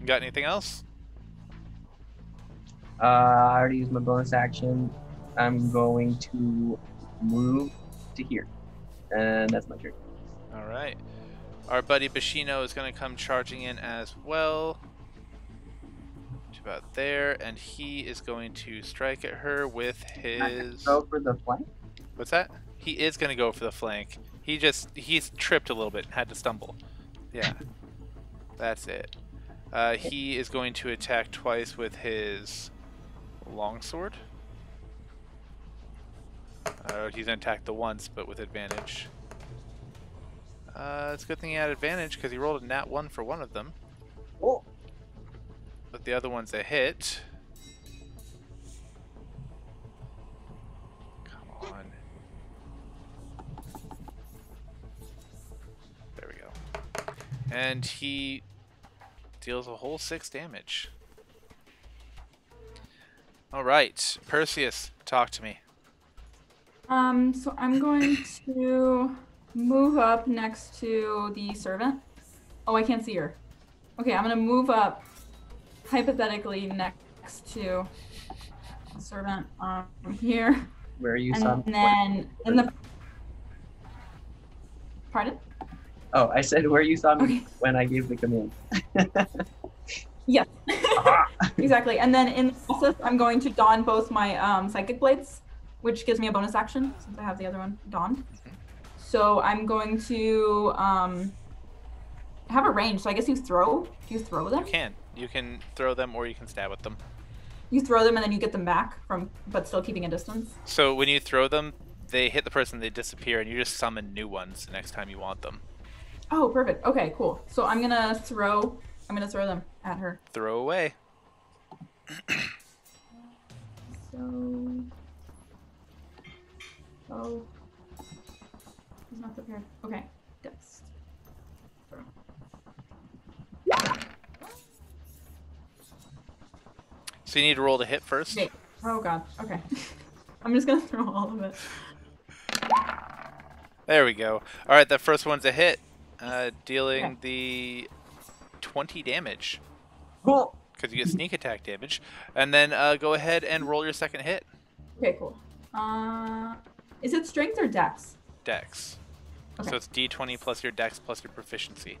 You got anything else? Uh, I already used my bonus action. I'm going to move to here. And that's my turn. All right. Our buddy Bashino is going to come charging in as well. To about there, and he is going to strike at her with his. Go for the flank. What's that? He is going to go for the flank. He just he's tripped a little bit and had to stumble. Yeah, that's it. Uh, he is going to attack twice with his longsword. Uh, he's to attack the once, but with advantage. Uh, it's a good thing he had advantage because he rolled a nat 1 for one of them. Oh. But the other one's a hit. Come on. There we go. And he deals a whole 6 damage. Alright, Perseus, talk to me. Um, so I'm going to move up next to the servant. Oh, I can't see her. Okay, I'm gonna move up hypothetically next to the servant um here. Where are you and saw. then in the Pardon? Oh, I said where you saw me Okay. when I gave the command. Yes. exactly. And then in the process, I'm going to don both my um, psychic blades, which gives me a bonus action since I have the other one donned. So I'm going to um, have a range. So I guess you throw. Do you throw them? You can. You can throw them or you can stab with them. You throw them and then you get them back from, but still keeping a distance. So when you throw them, they hit the person, they disappear, and you just summon new ones the next time you want them. Oh, perfect. Okay, cool. So I'm gonna throw. I'm gonna throw them at her. Throw away. So. Oh. He's not prepared. Okay. Dex. Throw. So you need to roll to hit first. Okay. Oh god. Okay. I'm just gonna throw all of it. There we go. All right, that first one's a hit, uh, dealing Okay. the 20 damage Cool. because you get sneak attack damage, and then uh, go ahead and roll your second hit. Okay, cool. Uh, is it strength or dex? Dex. Okay. So it's D20 plus your Dex plus your proficiency.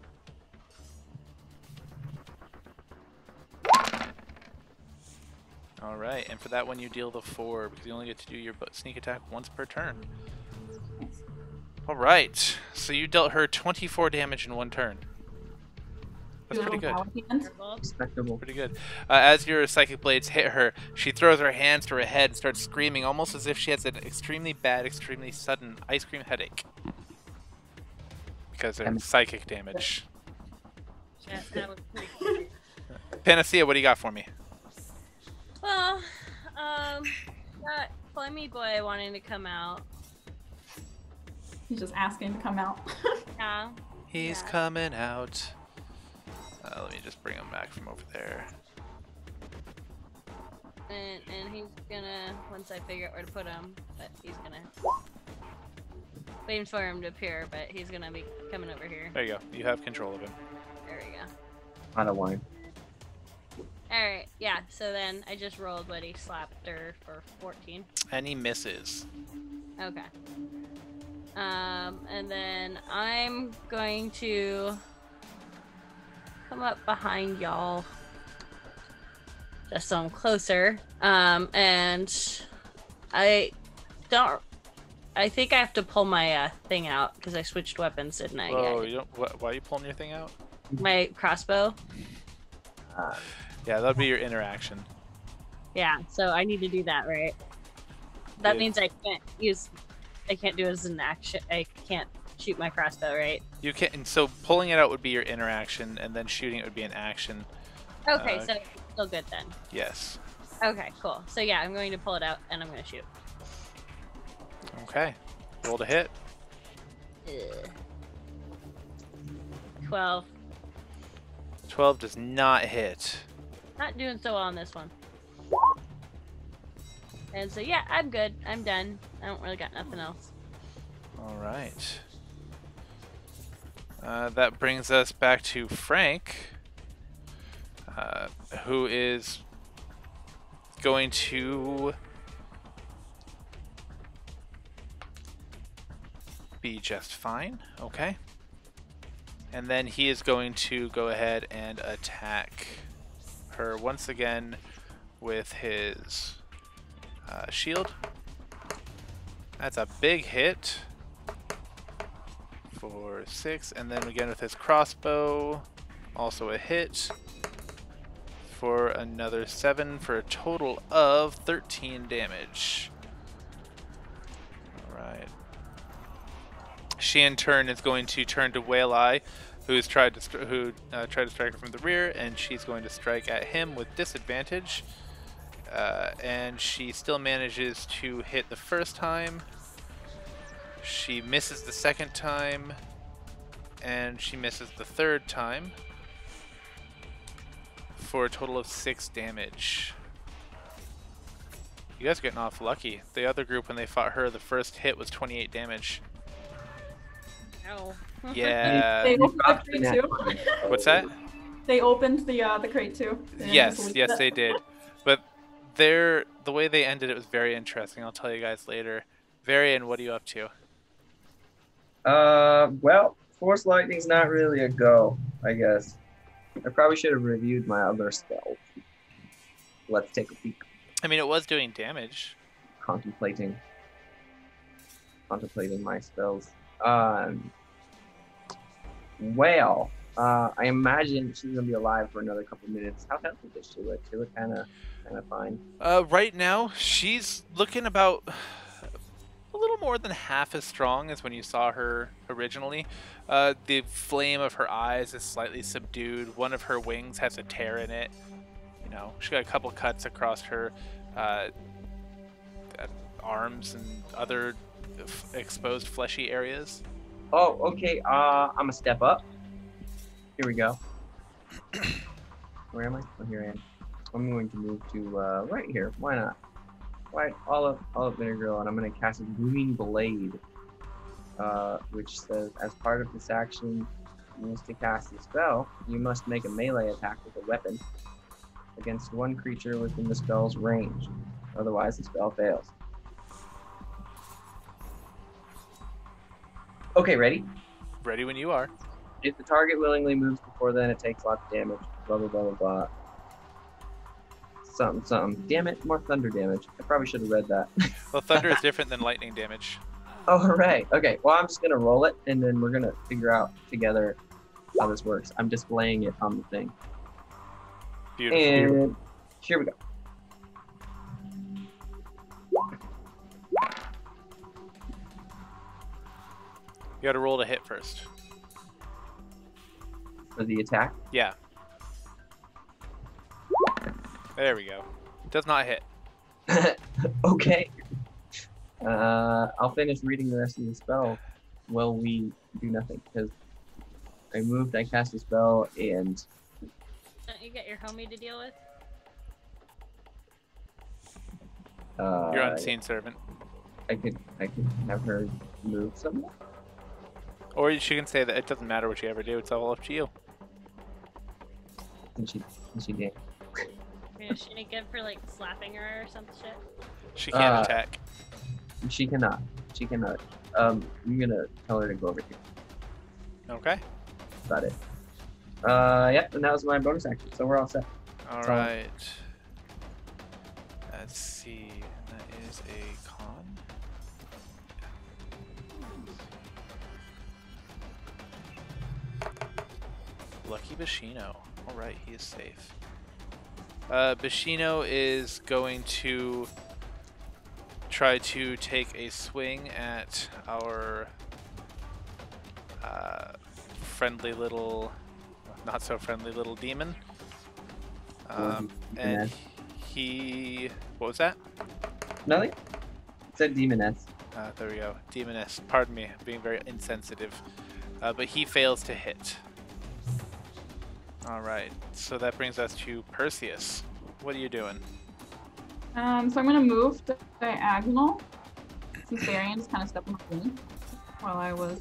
All right, and for that one you deal the four because you only get to do your sneak attack once per turn. All right, so you dealt her 24 damage in one turn. That's pretty good. bow at the end. Careful. Respectable. Pretty good. Uh, as your psychic blades hit her, she throws her hands to her head and starts screaming, almost as if she has an extremely bad, extremely sudden ice cream headache. Because of psychic damage. That, that cool. Panacea, what do you got for me? Well, um, that Flamey Boy wanting to come out. He's just asking to come out. Yeah. He's Yeah. coming out. Uh, let me just bring him back from over there. And, and he's gonna, once I figure out where to put him, but he's gonna. Waiting for him to appear, but he's gonna be coming over here. There you go. You have control of him. There we go. Out of wine. Alright, yeah, so then I just rolled what he slapped her for 14. And he misses. Okay. Um, and then I'm going to come up behind y'all. Just so I'm closer. Um, and I don't. I think I have to pull my uh, thing out because I switched weapons, didn't I? Whoa, Yeah. you don't, wh- why are you pulling your thing out? My crossbow. Uh, Yeah, that'll be your interaction. Yeah, so I need to do that, right? That Yeah. means I can't use. I can't do it as an action. I can't shoot my crossbow, right? You can so pulling it out would be your interaction, and then shooting it would be an action. Okay, Uh, so still good then. Yes. Okay, cool. So yeah, I'm going to pull it out and I'm going to shoot. Okay. Roll to hit. Ugh. Twelve. Twelve does not hit. Not doing so well on this one. And so yeah, I'm good. I'm done. I don't really got nothing else. All right. Uh, that brings us back to Frank, uh, who is going to be just fine. Okay. And then he is going to go ahead and attack her once again with his uh, shield. That's a big hit for six, and then again with his crossbow, also a hit for another seven for a total of 13 damage. Alright. She in turn is going to turn to Eye, who's tried to who uh, tried to strike her from the rear, and she's going to strike at him with disadvantage. Uh, and she still manages to hit the first time. She misses the second time, and she misses the third time for a total of six damage. You guys are getting off lucky. The other group, when they fought her, the first hit was 28 damage. No. Yeah. They opened the crate too. What's that? They opened the uh, the crate too. They didn't just Yes, yes, it. they did. But their the way they ended it was very interesting. I'll tell you guys later. Varian, what are you up to? Uh, well, Force Lightning's not really a go, I guess. I probably should have reviewed my other spell. Let's take a peek. I mean, it was doing damage. Contemplating. Contemplating my spells. Um. Well, uh, I imagine she's gonna be alive for another couple minutes. How healthy is she look? She look kind of, kind of fine. Uh, right now, she's looking about a little more than half as strong as when you saw her originally. Uh, the flame of her eyes is slightly subdued. One of her wings has a tear in it. You know, she got a couple cuts across her uh, arms and other exposed fleshy areas. Oh, okay. Uh, I'm gonna step up. Here we go. Where am I? Oh, here I am. I'm going to move to uh, right here. Why not? Up, all up Grill, and I'm going to cast a Booming Blade, uh, which says, as part of this action, used to cast the spell, you must make a melee attack with a weapon against one creature within the spell's range. Otherwise, the spell fails. Okay, ready? Ready when you are. If the target willingly moves before then, it takes lots of damage. Blah blah blah blah blah. Something something. Damn it, more thunder damage. I probably should have read that. Well, thunder is different than lightning damage. oh, right. Okay. Well, I'm just gonna roll it, and then we're gonna figure out together how this works. I'm displaying it on the thing, Beautiful. and here we go. You got to roll to hit first. For the attack. Yeah. There we go. It does not hit. okay. Uh, I'll finish reading the rest of the spell while we do nothing because I moved, I cast a spell, and Don't you get your homie to deal with? uh, You're unseen servant. I could I could have her move somewhere. Or she can say that it doesn't matter what you ever do. It's all up to you. And she and she did. Is she any good for like slapping her or some shit? She can't Uh, attack. She cannot. She cannot. Um, I'm gonna tell her to go over here. Okay. That's about it. Uh, yep. And that was my bonus action. So we're all set. All So- right. Let's see. That is a con. Lucky Bashino. All right, he is safe. Uh, Bashino is going to try to take a swing at our uh, friendly little, not so friendly little demon. Um, and he, what was that? Nothing. It said demoness. Uh, there we go. Demoness. Pardon me, being very insensitive. Uh, but he fails to hit. Alright, so that brings us to Perseus. What are you doing? Um, so I'm gonna move to diagonal. Since Varian just kind of stepped on me while I was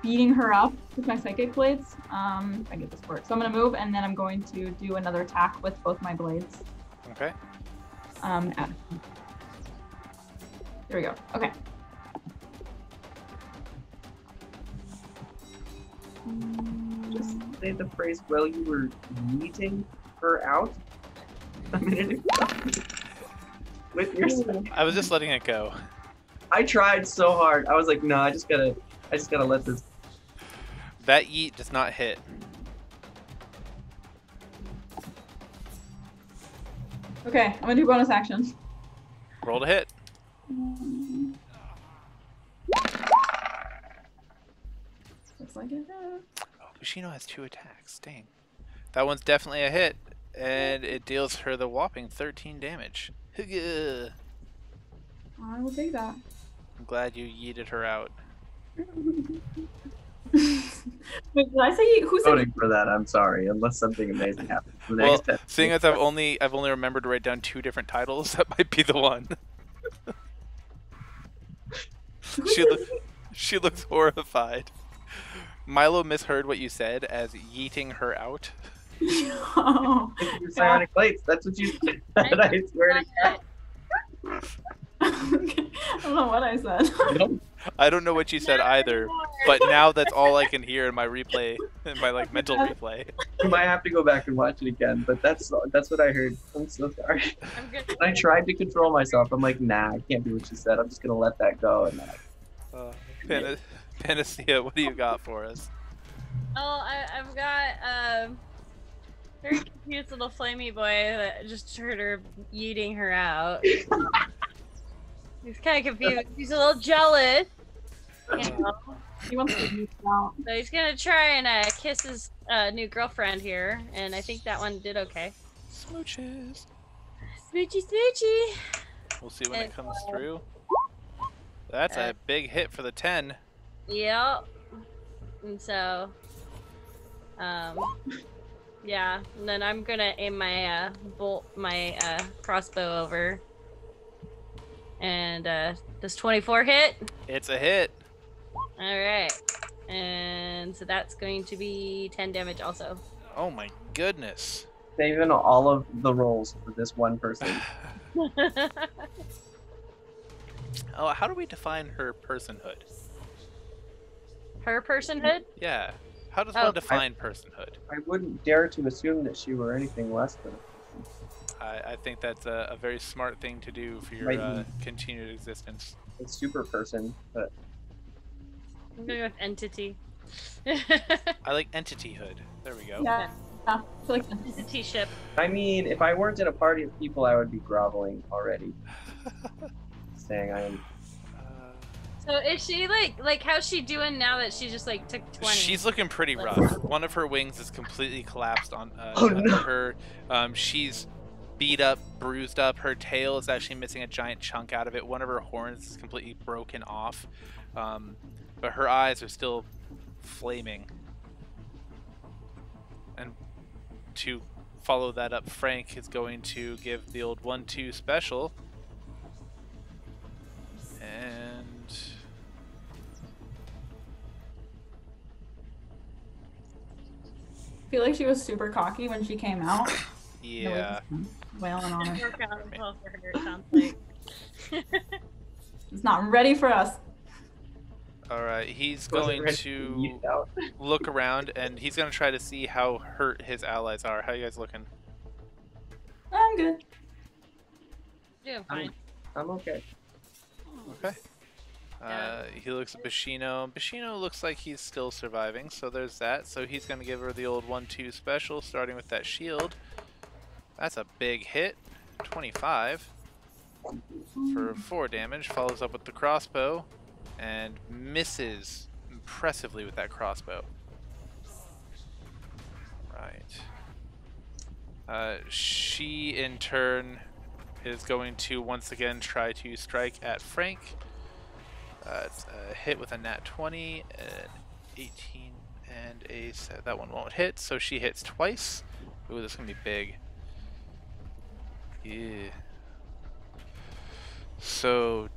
beating her up with my psychic blades. Um, I get this work. So I'm gonna move and then I'm going to do another attack with both my blades. Okay. Um, at There we go. Okay. Just say the phrase while you were yeeting her out a minute ago. With your I was just letting it go. I tried so hard. I was like, no, I just gotta, I just gotta let this. That yeet does not hit. Okay, I'm gonna do bonus action. Roll to hit. I get it. Oh, Bushino has two attacks. Dang. That one's definitely a hit, and it deals her the whopping 13 damage. I will take that. I'm glad you yeeted her out. Wait, did I say who said Voting for that, I'm sorry, unless something amazing happens. The Well, next seeing as I've only I've only remembered to write down two different titles, that might be the one. she said- look, she looks horrified. Milo misheard what you said as yeeting her out. oh. Your psionic plates. That's what you said. I swear to God. Okay. I don't know what I said. Nope. I don't know what you said either, but now that's all I can hear in my replay, in my like mental replay. You might have to go back and watch it again, but that's that's what I heard. I'm so sorry. I'm. I tried to control myself. I'm like, nah, I can't do what she said. I'm just gonna let that go. And I, Uh, Pana- Panacea, what do you got for us? Oh, I, I've got um, very confused little flamey boy that just heard her yeeting her out. He's kind of confused. He's a little jealous. You know? he wants to use it out. So he's gonna try and uh, kiss his uh, new girlfriend here, and I think that one did okay. Smooches. Smoochy, smoochy. We'll see when it comes uh, through. That's uh, a big hit for the 10. Yep. And so, um, yeah. And then I'm gonna aim my uh, bolt, my uh, crossbow over. And uh, does 24 hit? It's a hit. All right. And so that's going to be 10 damage also. Oh my goodness. saving all of the rolls for this one person. Oh, how do we define her personhood? Her personhood? Yeah. How does Oh. one define personhood? I wouldn't dare to assume that she were anything less than. I, I think that's a, a very smart thing to do for your uh, continued existence. a super person, but I'm going with entity. I like entityhood. There we go. Yeah. yeah. I feel like entity ship. I mean, if I weren't in a party of people, I would be groveling already, saying I am. So is she like like how's she doing now that she just like took 20? She's looking pretty rough. One of her wings is completely collapsed on uh, Oh, no. her. Um, she's beat up, bruised up. Her tail is actually missing a giant chunk out of it. One of her horns is completely broken off. Um, but her eyes are still flaming. And to follow that up, Frank is going to give the old one-two special. And feel like she was super cocky when she came out. yeah. Wailing on her. Work out well for her, it sounds like. It's not ready for us. All right, he's going to look around and he's going to try to see how hurt his allies are. How you guys looking? I'm good. Doing fine. I'm okay. Okay. Uh, he looks at Bashino. Bashino looks like he's still surviving, so there's that. So he's going to give her the old 1-2 special, starting with that shield. That's a big hit. 25 for 4 damage. Follows up with the crossbow and misses impressively with that crossbow. Right. Uh, she, in turn, is going to once again try to strike at Frank. Uh, it's a hit with a nat 20, an 18, and a se- that one won't hit, so she hits twice. Ooh, this is gonna be big. Yeah. So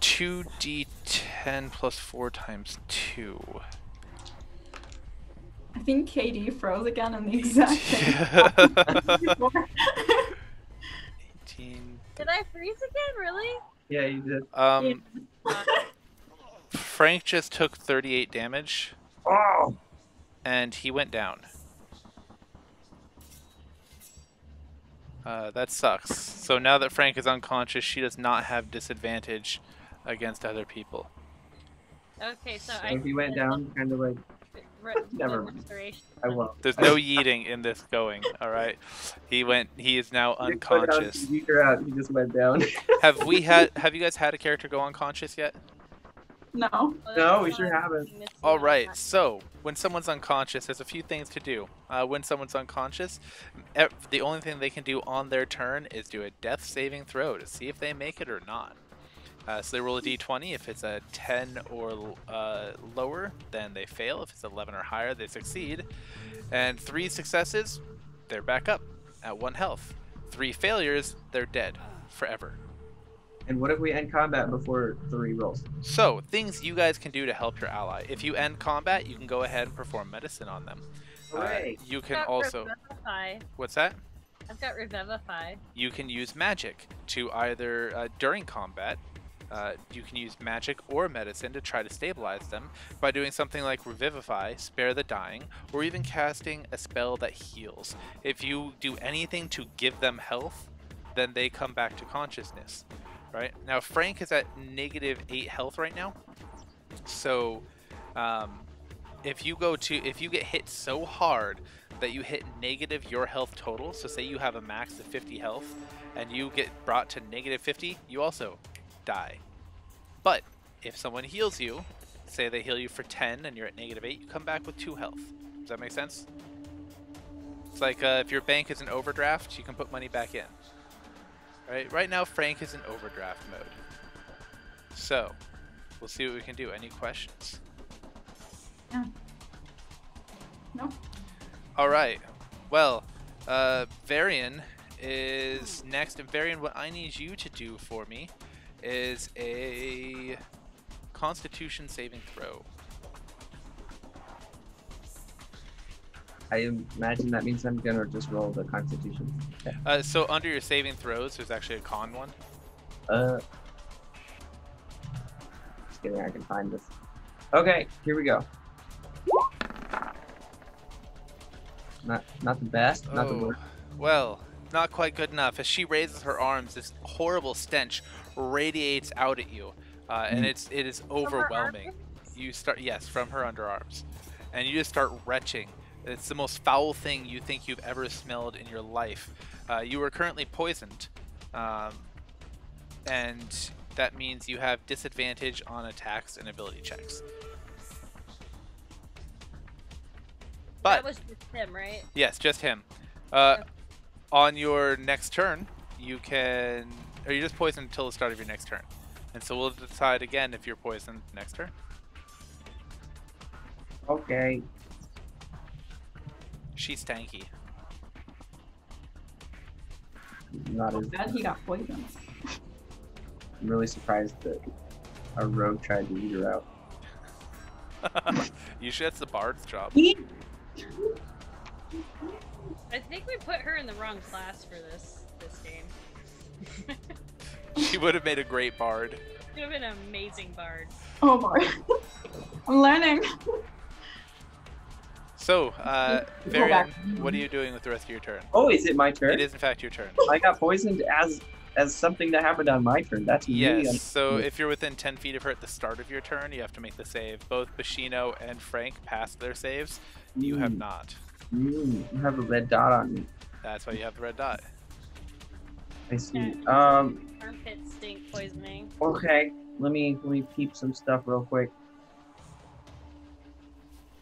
2d10 plus 4 times 2. I think KD froze again in the exact same. 18. Did I freeze again? Really? Yeah, you did. Um, Frank just took 38 damage, Oh, and he went down. Uh, that sucks. So now that Frank is unconscious, she does not have disadvantage against other people. Okay, so so I if you went down, kind of like Re- Never mind. I won't. There's no yeeting in this going. All right, he went. He is now You put out, unconscious. you out. He just went down. Have we had? Have you guys had a character go unconscious yet? No. No, we sure haven't. All right. So when someone's unconscious, there's a few things to do. Uh, when someone's unconscious, the only thing they can do on their turn is do a death saving throw to see if they make it or not. Uh, so they roll a d20. If it's a 10 or uh, lower, then they fail. If it's 11 or higher, they succeed. And three successes, they're back up at one health. Three failures, they're dead forever. And what if we end combat before three rolls? So, things you guys can do to help your ally. If you end combat, you can go ahead and perform medicine on them. Uh, you can also. Revivify. What's that? I've got Revivify. You can use magic to either uh, during combat. Uh, you can use magic or medicine to try to stabilize them by doing something like Revivify, Spare the Dying, or even casting a spell that heals. If you do anything to give them health, then they come back to consciousness. Right now, Frank is at negative eight health right now. So, um, if you go to if you get hit so hard that you hit negative your health total, so say you have a max of 50 health and you get brought to negative 50, you also die. But if someone heals you, say they heal you for 10 and you're at negative 8, you come back with 2 health. Does that make sense? It's like uh, if your bank is in overdraft, you can put money back in. Right? Right now, Frank is in overdraft mode. So, we'll see what we can do. Any questions? No. All right. Well, uh, Varian is next, and Varian, what I need you to do for me is a Constitution saving throw. I imagine that means I'm gonna just roll the Constitution. Okay. Uh, so under your saving throws, there's actually a con one. Uh, just kidding. I can find this. Okay, here we go. Not, not the best. Not the Oh, worst. well, not quite good enough. As she raises her arms, this horrible stench radiates out at you, uh, and Mm. it's it is overwhelming. You start yes from her underarms, and you just start retching. It's the most foul thing you think you've ever smelled in your life. Uh, you are currently poisoned, um, and that means you have disadvantage on attacks and ability checks. But that was just him, right? Yes, just him. Uh, on your next turn, you can. Or you're just poisoned until the start of your next turn. And so we'll decide again if you're poisoned next turn. Okay. She's tanky. Not as. Bad he got poisoned. I'm really surprised that a rogue tried to eat her out. you should. that's the bard's job. I think we put her in the wrong class for this this game. She would have made a great bard. She would have been an amazing bard. Oh boy. I'm learning. So, uh, Varian, what are you doing with the rest of your turn? Oh, is it my turn? It is in fact your turn. I got poisoned as as something that happened on my turn. That's really Yes. un- So if you're within 10 feet of her at the start of your turn, you have to make the save. Both Bashino and Frank passed their saves. You have Mm, not. mm, you have a red dot on me. That's why you have the red dot. I see. Um. Armpit stink poisoning. Okay. Let me let me peep some stuff real quick.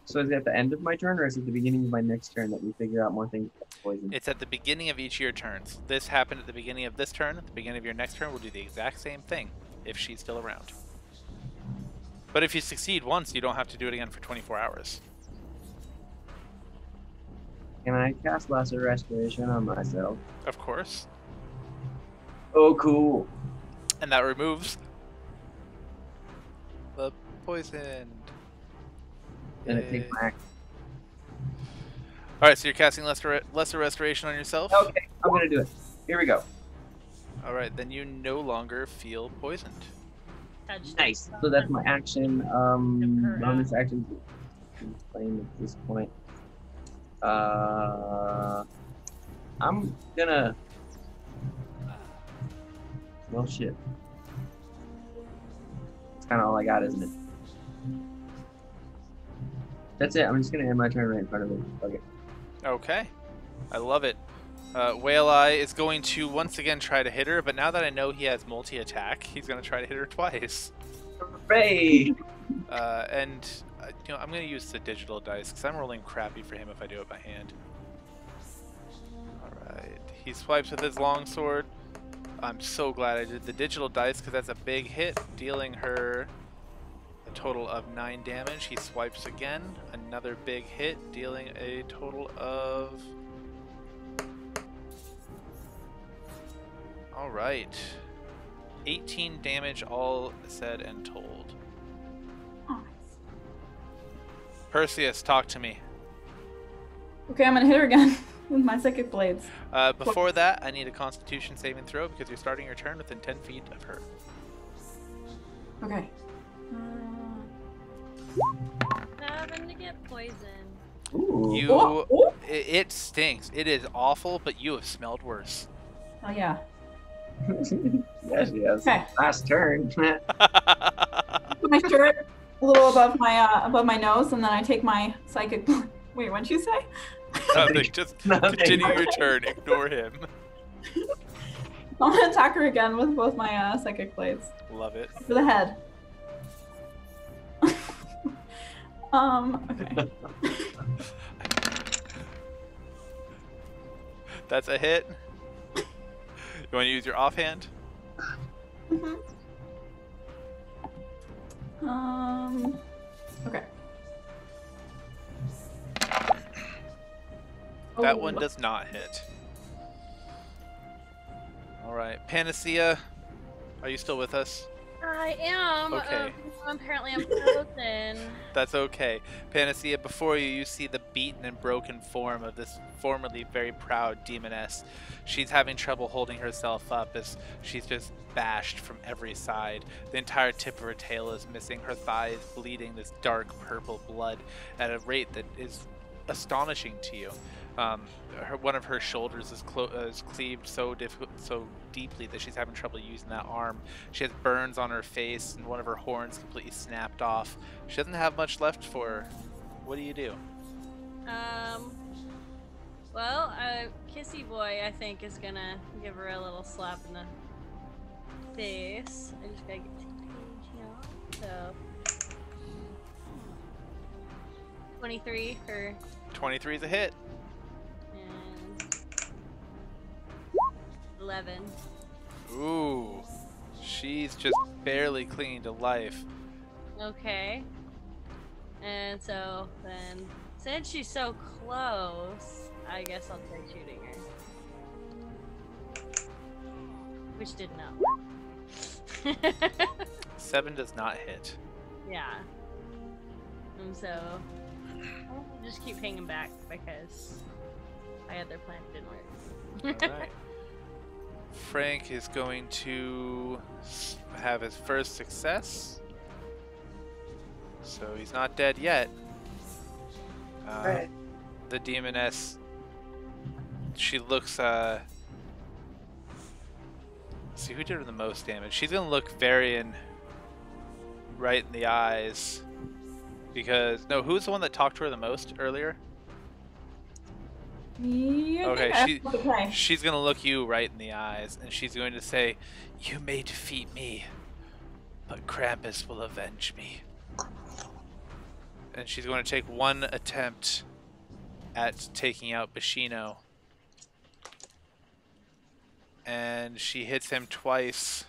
So is it at the end of my turn, or is it the beginning of my next turn that we figure out more things about poison? It's at the beginning of each of your turns. This happened at the beginning of this turn. At the beginning of your next turn, we'll do the exact same thing if she's still around. But if you succeed once, you don't have to do it again for 24 hours. Can I cast Lesser Restoration on myself? Of course. Oh, cool. And that removes the poison. Then it takes my action. Alright, so you're casting lesser, lesser restoration on yourself? Okay, I'm gonna do it. Here we go. Alright, then you no longer feel poisoned. Nice. So that's my action. Um, bonus action. Playing at this point. Uh, I'm gonna. Well, shit. That's kind of all I got, isn't it? That's it. I'm just gonna end my turn right in front of him. Okay. Okay. I love it. Uh, Whale Eye is going to once again try to hit her, but now that I know he has multi attack, he's going to try to hit her twice. Hooray! Uh, and uh, you know, I'm gonna use the digital dice because I'm rolling crappy for him if I do it by hand. All right, he swipes with his longsword. I'm so glad I did the digital dice because that's a big hit, dealing her a total of nine damage. He swipes again, another big hit, dealing a total of. All right, 18 damage, all said and told. Perseus, talk to me. Okay, I'm gonna hit her again my psychic blades. Uh, before that, I need a Constitution saving throw because you're starting your turn within 10 feet of her. Okay. Uh, Having to get poisoned. Ooh. You, oh, oh, it, it stinks. It is awful, but you have smelled worse. oh yeah. yes, yes. Okay. Last turn. Put my shirt a little above my uh, above my nose, and then I take my psychic. Wait, what'd you say? Nothing. Just Nothing. continue your turn. Ignore him. I'm gonna attack her again with both my uh, psychic blades Love it. for the head. um. Okay. That's a hit. You want to use your offhand? Mhm. Um. Okay. That one does not hit. All right, Panacea, are you still with us? I am. Okay. Uh, apparently, I'm frozen. That's okay. Panacea, before you, you see the beaten and broken form of this formerly very proud demoness. She's having trouble holding herself up as she's just bashed from every side. The entire tip of her tail is missing, her thighs bleeding this dark purple blood at a rate that is astonishing to you. Um, her, one of her shoulders is, clo- uh, is cleaved so difficult, so deeply that she's having trouble using that arm. She has burns on her face, and one of her horns completely snapped off. She doesn't have much left for her. What do you do? Um. Well, uh, Kissy Boy, I think, is gonna give her a little slap in the face. I just gotta get to the page. So. 23 for 23 is a hit. 11. Ooh. She's just barely clinging to life. Okay. And so then, since she's so close, I guess I'll try shooting her. Which did not. Seven does not hit. yeah. And so, I'll just keep hanging back because my other plan didn't work. Alright. Frank is going to have his first success. So he's not dead yet. Uh, Right. The demoness. She looks. Uh, see who did her the most damage. She's gonna look Varian right in the eyes because no, who's the one that talked to her the most earlier? I Okay, she-. She's gonna look you right in the eyes, and she's going to say, "You may defeat me, but Krampus will avenge me." And she's going to take one attempt at taking out Bashino, and she hits him twice.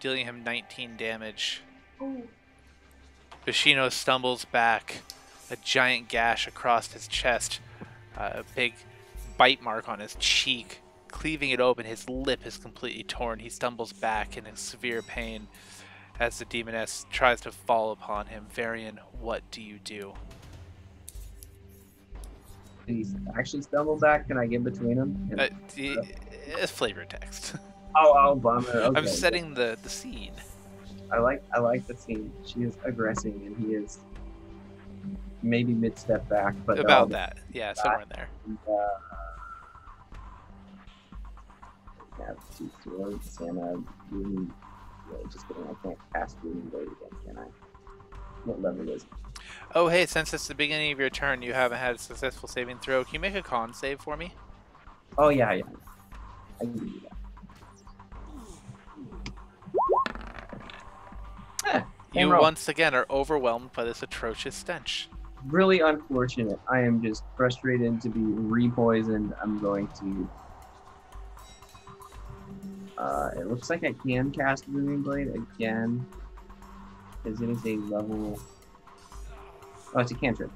Dealing him 19 damage. Ooh. Bashino stumbles back, a giant gash across his chest, uh, a big bite mark on his cheek, cleaving it open. His lip is completely torn. He stumbles back in severe pain as the demoness tries to fall upon him. Varian, what do you do? He actually stumble back? Can I get between them? Uh, d- uh, flavor text. oh, oh, bummer. Okay. I'm setting the, the scene. I like I like the scene. She is aggressing, and he is maybe mid step back, but About that. Yeah, somewhere in there. and, uh, have two swords and a rune. Yeah, just kidding. I can't cast rune blade again, can I? What level is? it? Oh, hey, since it's the beginning of your turn, you haven't had a successful saving throw. Can you make a con save for me? Oh yeah, yeah. I can do that. Eh, You roll. once again are overwhelmed by this atrocious stench. really unfortunate. I am just frustrated to be re-poisoned. I'm going to. Uh, it looks like I can cast Booming Blade again. Because it is a level. Oh, it's a cantrip.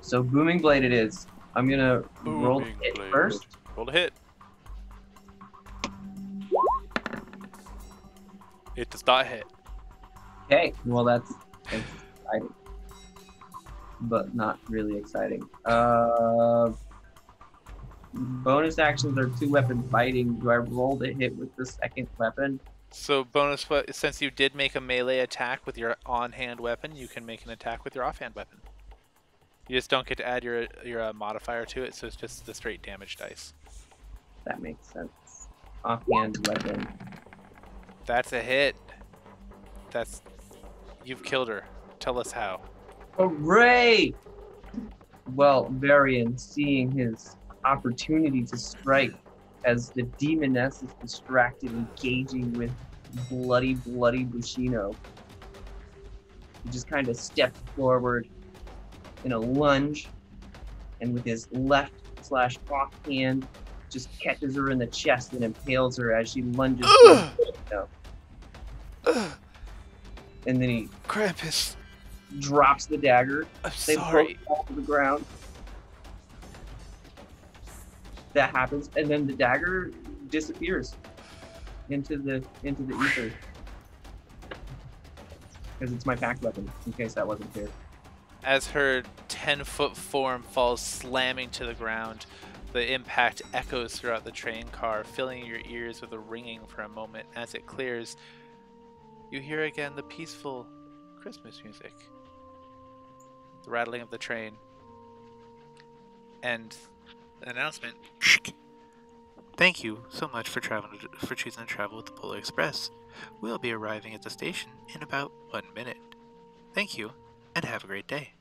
So Booming Blade it is. I'm gonna roll Booming it Blade. first. Roll to hit. It does not hit. Okay, well that's, that's exciting, but not really exciting. Uh, bonus actions are two weapon fighting. Do I roll to hit with the second weapon? So bonus, since you did make a melee attack with your on-hand weapon, you can make an attack with your off-hand weapon. You just don't get to add your your uh, modifier to it, so it's just the straight damage dice. That makes sense. Offhand weapon. That's a hit. That's you've killed her. Tell us how. Oh, Hooray! Well, Varian, seeing his opportunity to strike as the demoness is distracted, engaging with bloody, bloody Bushido, he just kind of stepped forward in a lunge, and with his left slash offhand, just catches her in the chest and impales her as she lunges. Ugh! towards Bushido. And then he Krampus, drops the dagger, I'm they sorry. both fall to the ground. That happens, and then the dagger disappears into the into the ether because it's my pack weapon. In case that wasn't clear. As her 10 foot form falls slamming to the ground, the impact echoes throughout the train car, filling your ears with a ringing for a moment. As it clears, you hear again the peaceful Christmas music, the rattling of the train, and an announcement. Thank you so much for traveling for choosing to travel with the Polar Express. We'll be arriving at the station in about one minute. Thank you, and have a great day.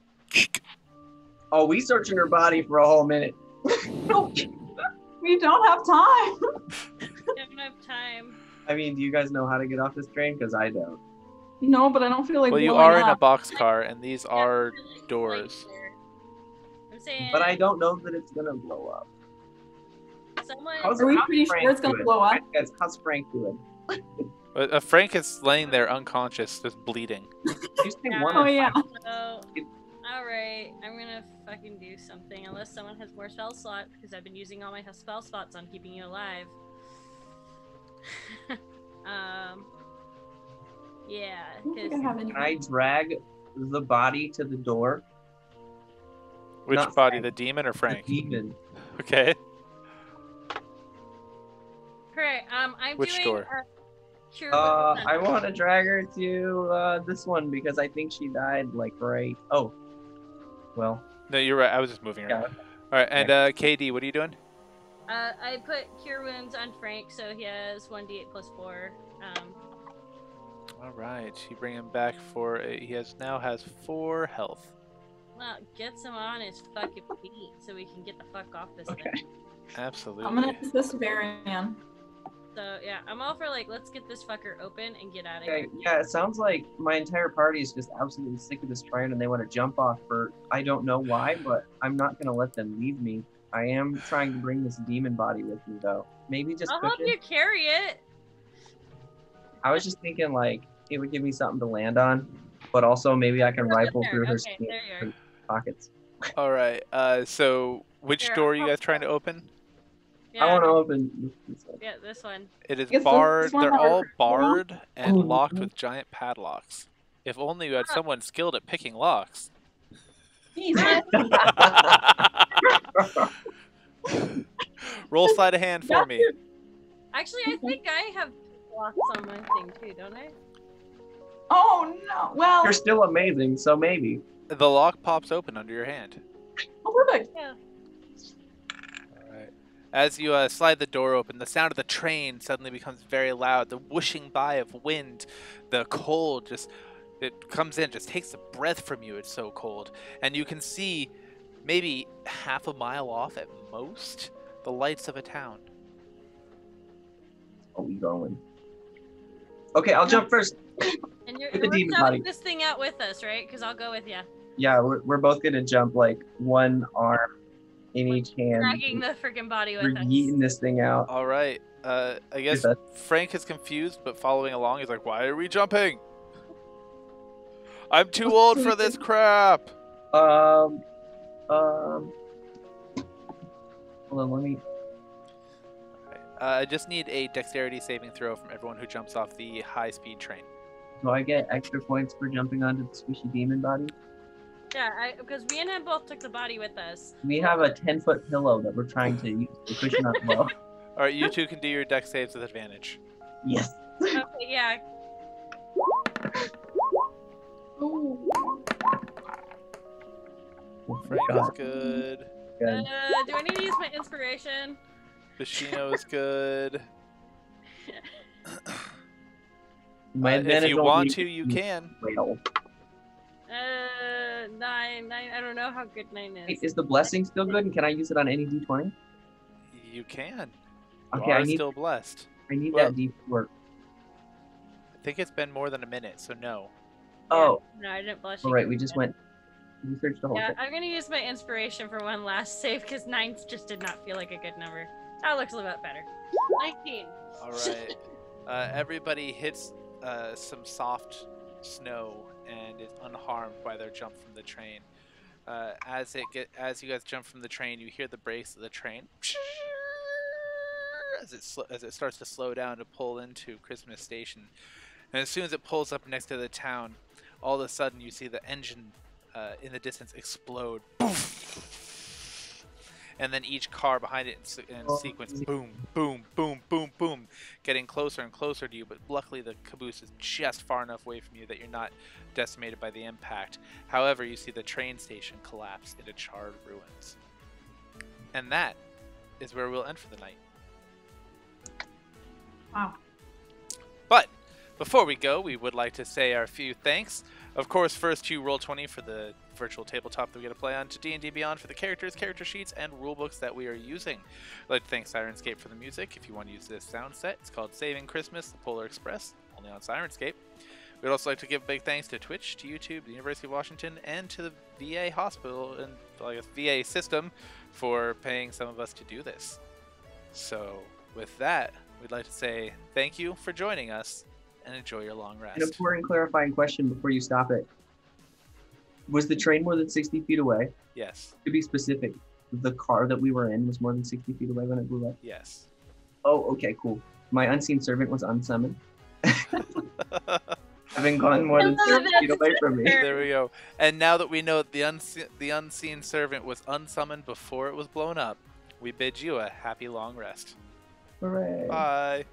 Oh, we searching her body for a whole minute. We don't have time. We don't have time. I mean, do you guys know how to get off this train? Because I don't. No, but I don't feel like. well, you blowing are in a up. boxcar, and these are doors. I'm saying. But I don't know that it's gonna blow up. Someone. How's- Are we how's pretty sure it's gonna doing? blow up? Guys, how's Frank doing? Uh, uh, Frank is laying there unconscious, just bleeding. You say Yeah. one Oh yeah. five? So, alright, I'm gonna fucking do something unless someone has more spell slots because I've been using all my spell slots on keeping you alive. um, yeah, I don't think I 'cause- have any. Can I drag the body to the door? Which Not body, Frank. the demon or The Frank? demon. Okay. Correct. Um, I'm Which doing. door? A Uh, I want to drag her to uh, this one because I think she died like right. Oh, well, No, you're right. I was just moving Yeah. around. All right, and uh, KD, what are you doing? Uh, I put cure wounds on Frank, so he has one d8 plus four. Um, All right, you bring him back for he has now has four health. well, get some on his fucking feet so we can get the fuck off this Okay. thing. Absolutely. I'm gonna assist Varian. So yeah, I'm all for like let's get this fucker open and get out of okay, here. yeah. It sounds like my entire party is just absolutely sick of this train and they want to jump off for I don't know why, but I'm not gonna let them leave me. I am trying to bring this demon body with me though. Maybe just I'll help cushion. you carry it. I was just thinking like it would give me something to land on, but also maybe I can There, rifle there, through her okay, skin there pockets. All right. Uh, so which Here, door are you guys trying to open? Yeah, I want to open. this one. yeah, this one. It is Guess barred. this They're that all we're- barred and Oh. locked with giant padlocks. If only you had someone skilled at picking locks. Jesus. Roll sleight of hand for me. Actually, I think I have locks on my thing too, don't I? Oh no. Well. You're still amazing, so maybe. The lock pops open under your hand. Oh, perfect. Yeah. Alright. As you uh, slide the door open, the sound of the train suddenly becomes very loud. The whooshing by of wind, the cold just it comes in, just takes the breath from you. It's so cold, and you can see maybe half a mile off at most The lights of a town. Oh, we going. Okay, I'll jump first. And you're, With the you're demon shouting body. this thing out with us, right? Because I'll go with you. Yeah, we're, we're both gonna jump like one arm in each hand. Dragging the freaking body We're with us. yeeting this thing out. All right. Uh, I guess that- Frank is confused, but following along, he's like, "Why are we jumping? I'm too old for this crap." Um, um. Hold on, let me. Uh, I just need a dexterity saving throw from everyone who jumps off the high-speed train. Do I get extra points for jumping onto the squishy demon body? Yeah, because we and him both took the body with us. We have a 10 foot pillow that we're trying to use to cushion our blow. All right, you two can do your dex saves with advantage. Yes. Okay, yeah. Frank is God, good. Uh, do I need to use my inspiration? Bashino is good. Uh, if you want to, you can. whale. Uh, nine, nine. I don't know how good nine is. Wait, is the blessing still good? And can I use it on any d20? You can. You Okay, are I need still blessed. I need well- that d4. I think it's been more than a minute, so no. Oh, No, I didn't blush. you all right. We just went. We searched the whole Yeah, thing. I'm gonna use my inspiration for one last save because nine just did not feel like a good number. That looks a little bit better. Nineteen. All right. uh, everybody hits uh, some soft snow and is unharmed by their jump from the train. Uh, as it get as you guys jump from the train, you hear the brakes of the train as it as it starts to slow down to pull into Christmas Station. And as soon as it pulls up next to the town, all of a sudden you see the engine uh, in the distance explode. And then each car behind it in, in Oh, sequence, boom, boom, boom, boom, boom, getting closer and closer to you. But luckily, the caboose is just far enough away from you that you're not decimated by the impact. However, you see the train station collapse into charred ruins. And that is where we'll end for the night. Wow. But before we go, we would like to say our few thanks. Of course, first to Roll20 for the virtual tabletop that we get to play on, to D&D Beyond for the characters, character sheets, and rulebooks that we are using. I'd like to thank Syrinscape for the music. If you want to use this sound set, it's called Saving Christmas, the Polar Express, only on Syrinscape. We'd also like to give big thanks to Twitch, to YouTube, the University of Washington, and to the VA hospital and I guess VA system for paying some of us to do this. So, with that, we'd like to say thank you for joining us and enjoy your long rest. An important clarifying question before you stop it. Was the train more than 60 feet away? Yes, To be specific, the car that we were in was more than 60 feet away when it blew up. yes. Oh, okay, cool. My unseen servant was unsummoned. Having gone more than 60 feet away from me. there we go. And now that we know that the unseen, the unseen servant was unsummoned before it was blown up, we bid you a happy long rest. Hooray. Bye.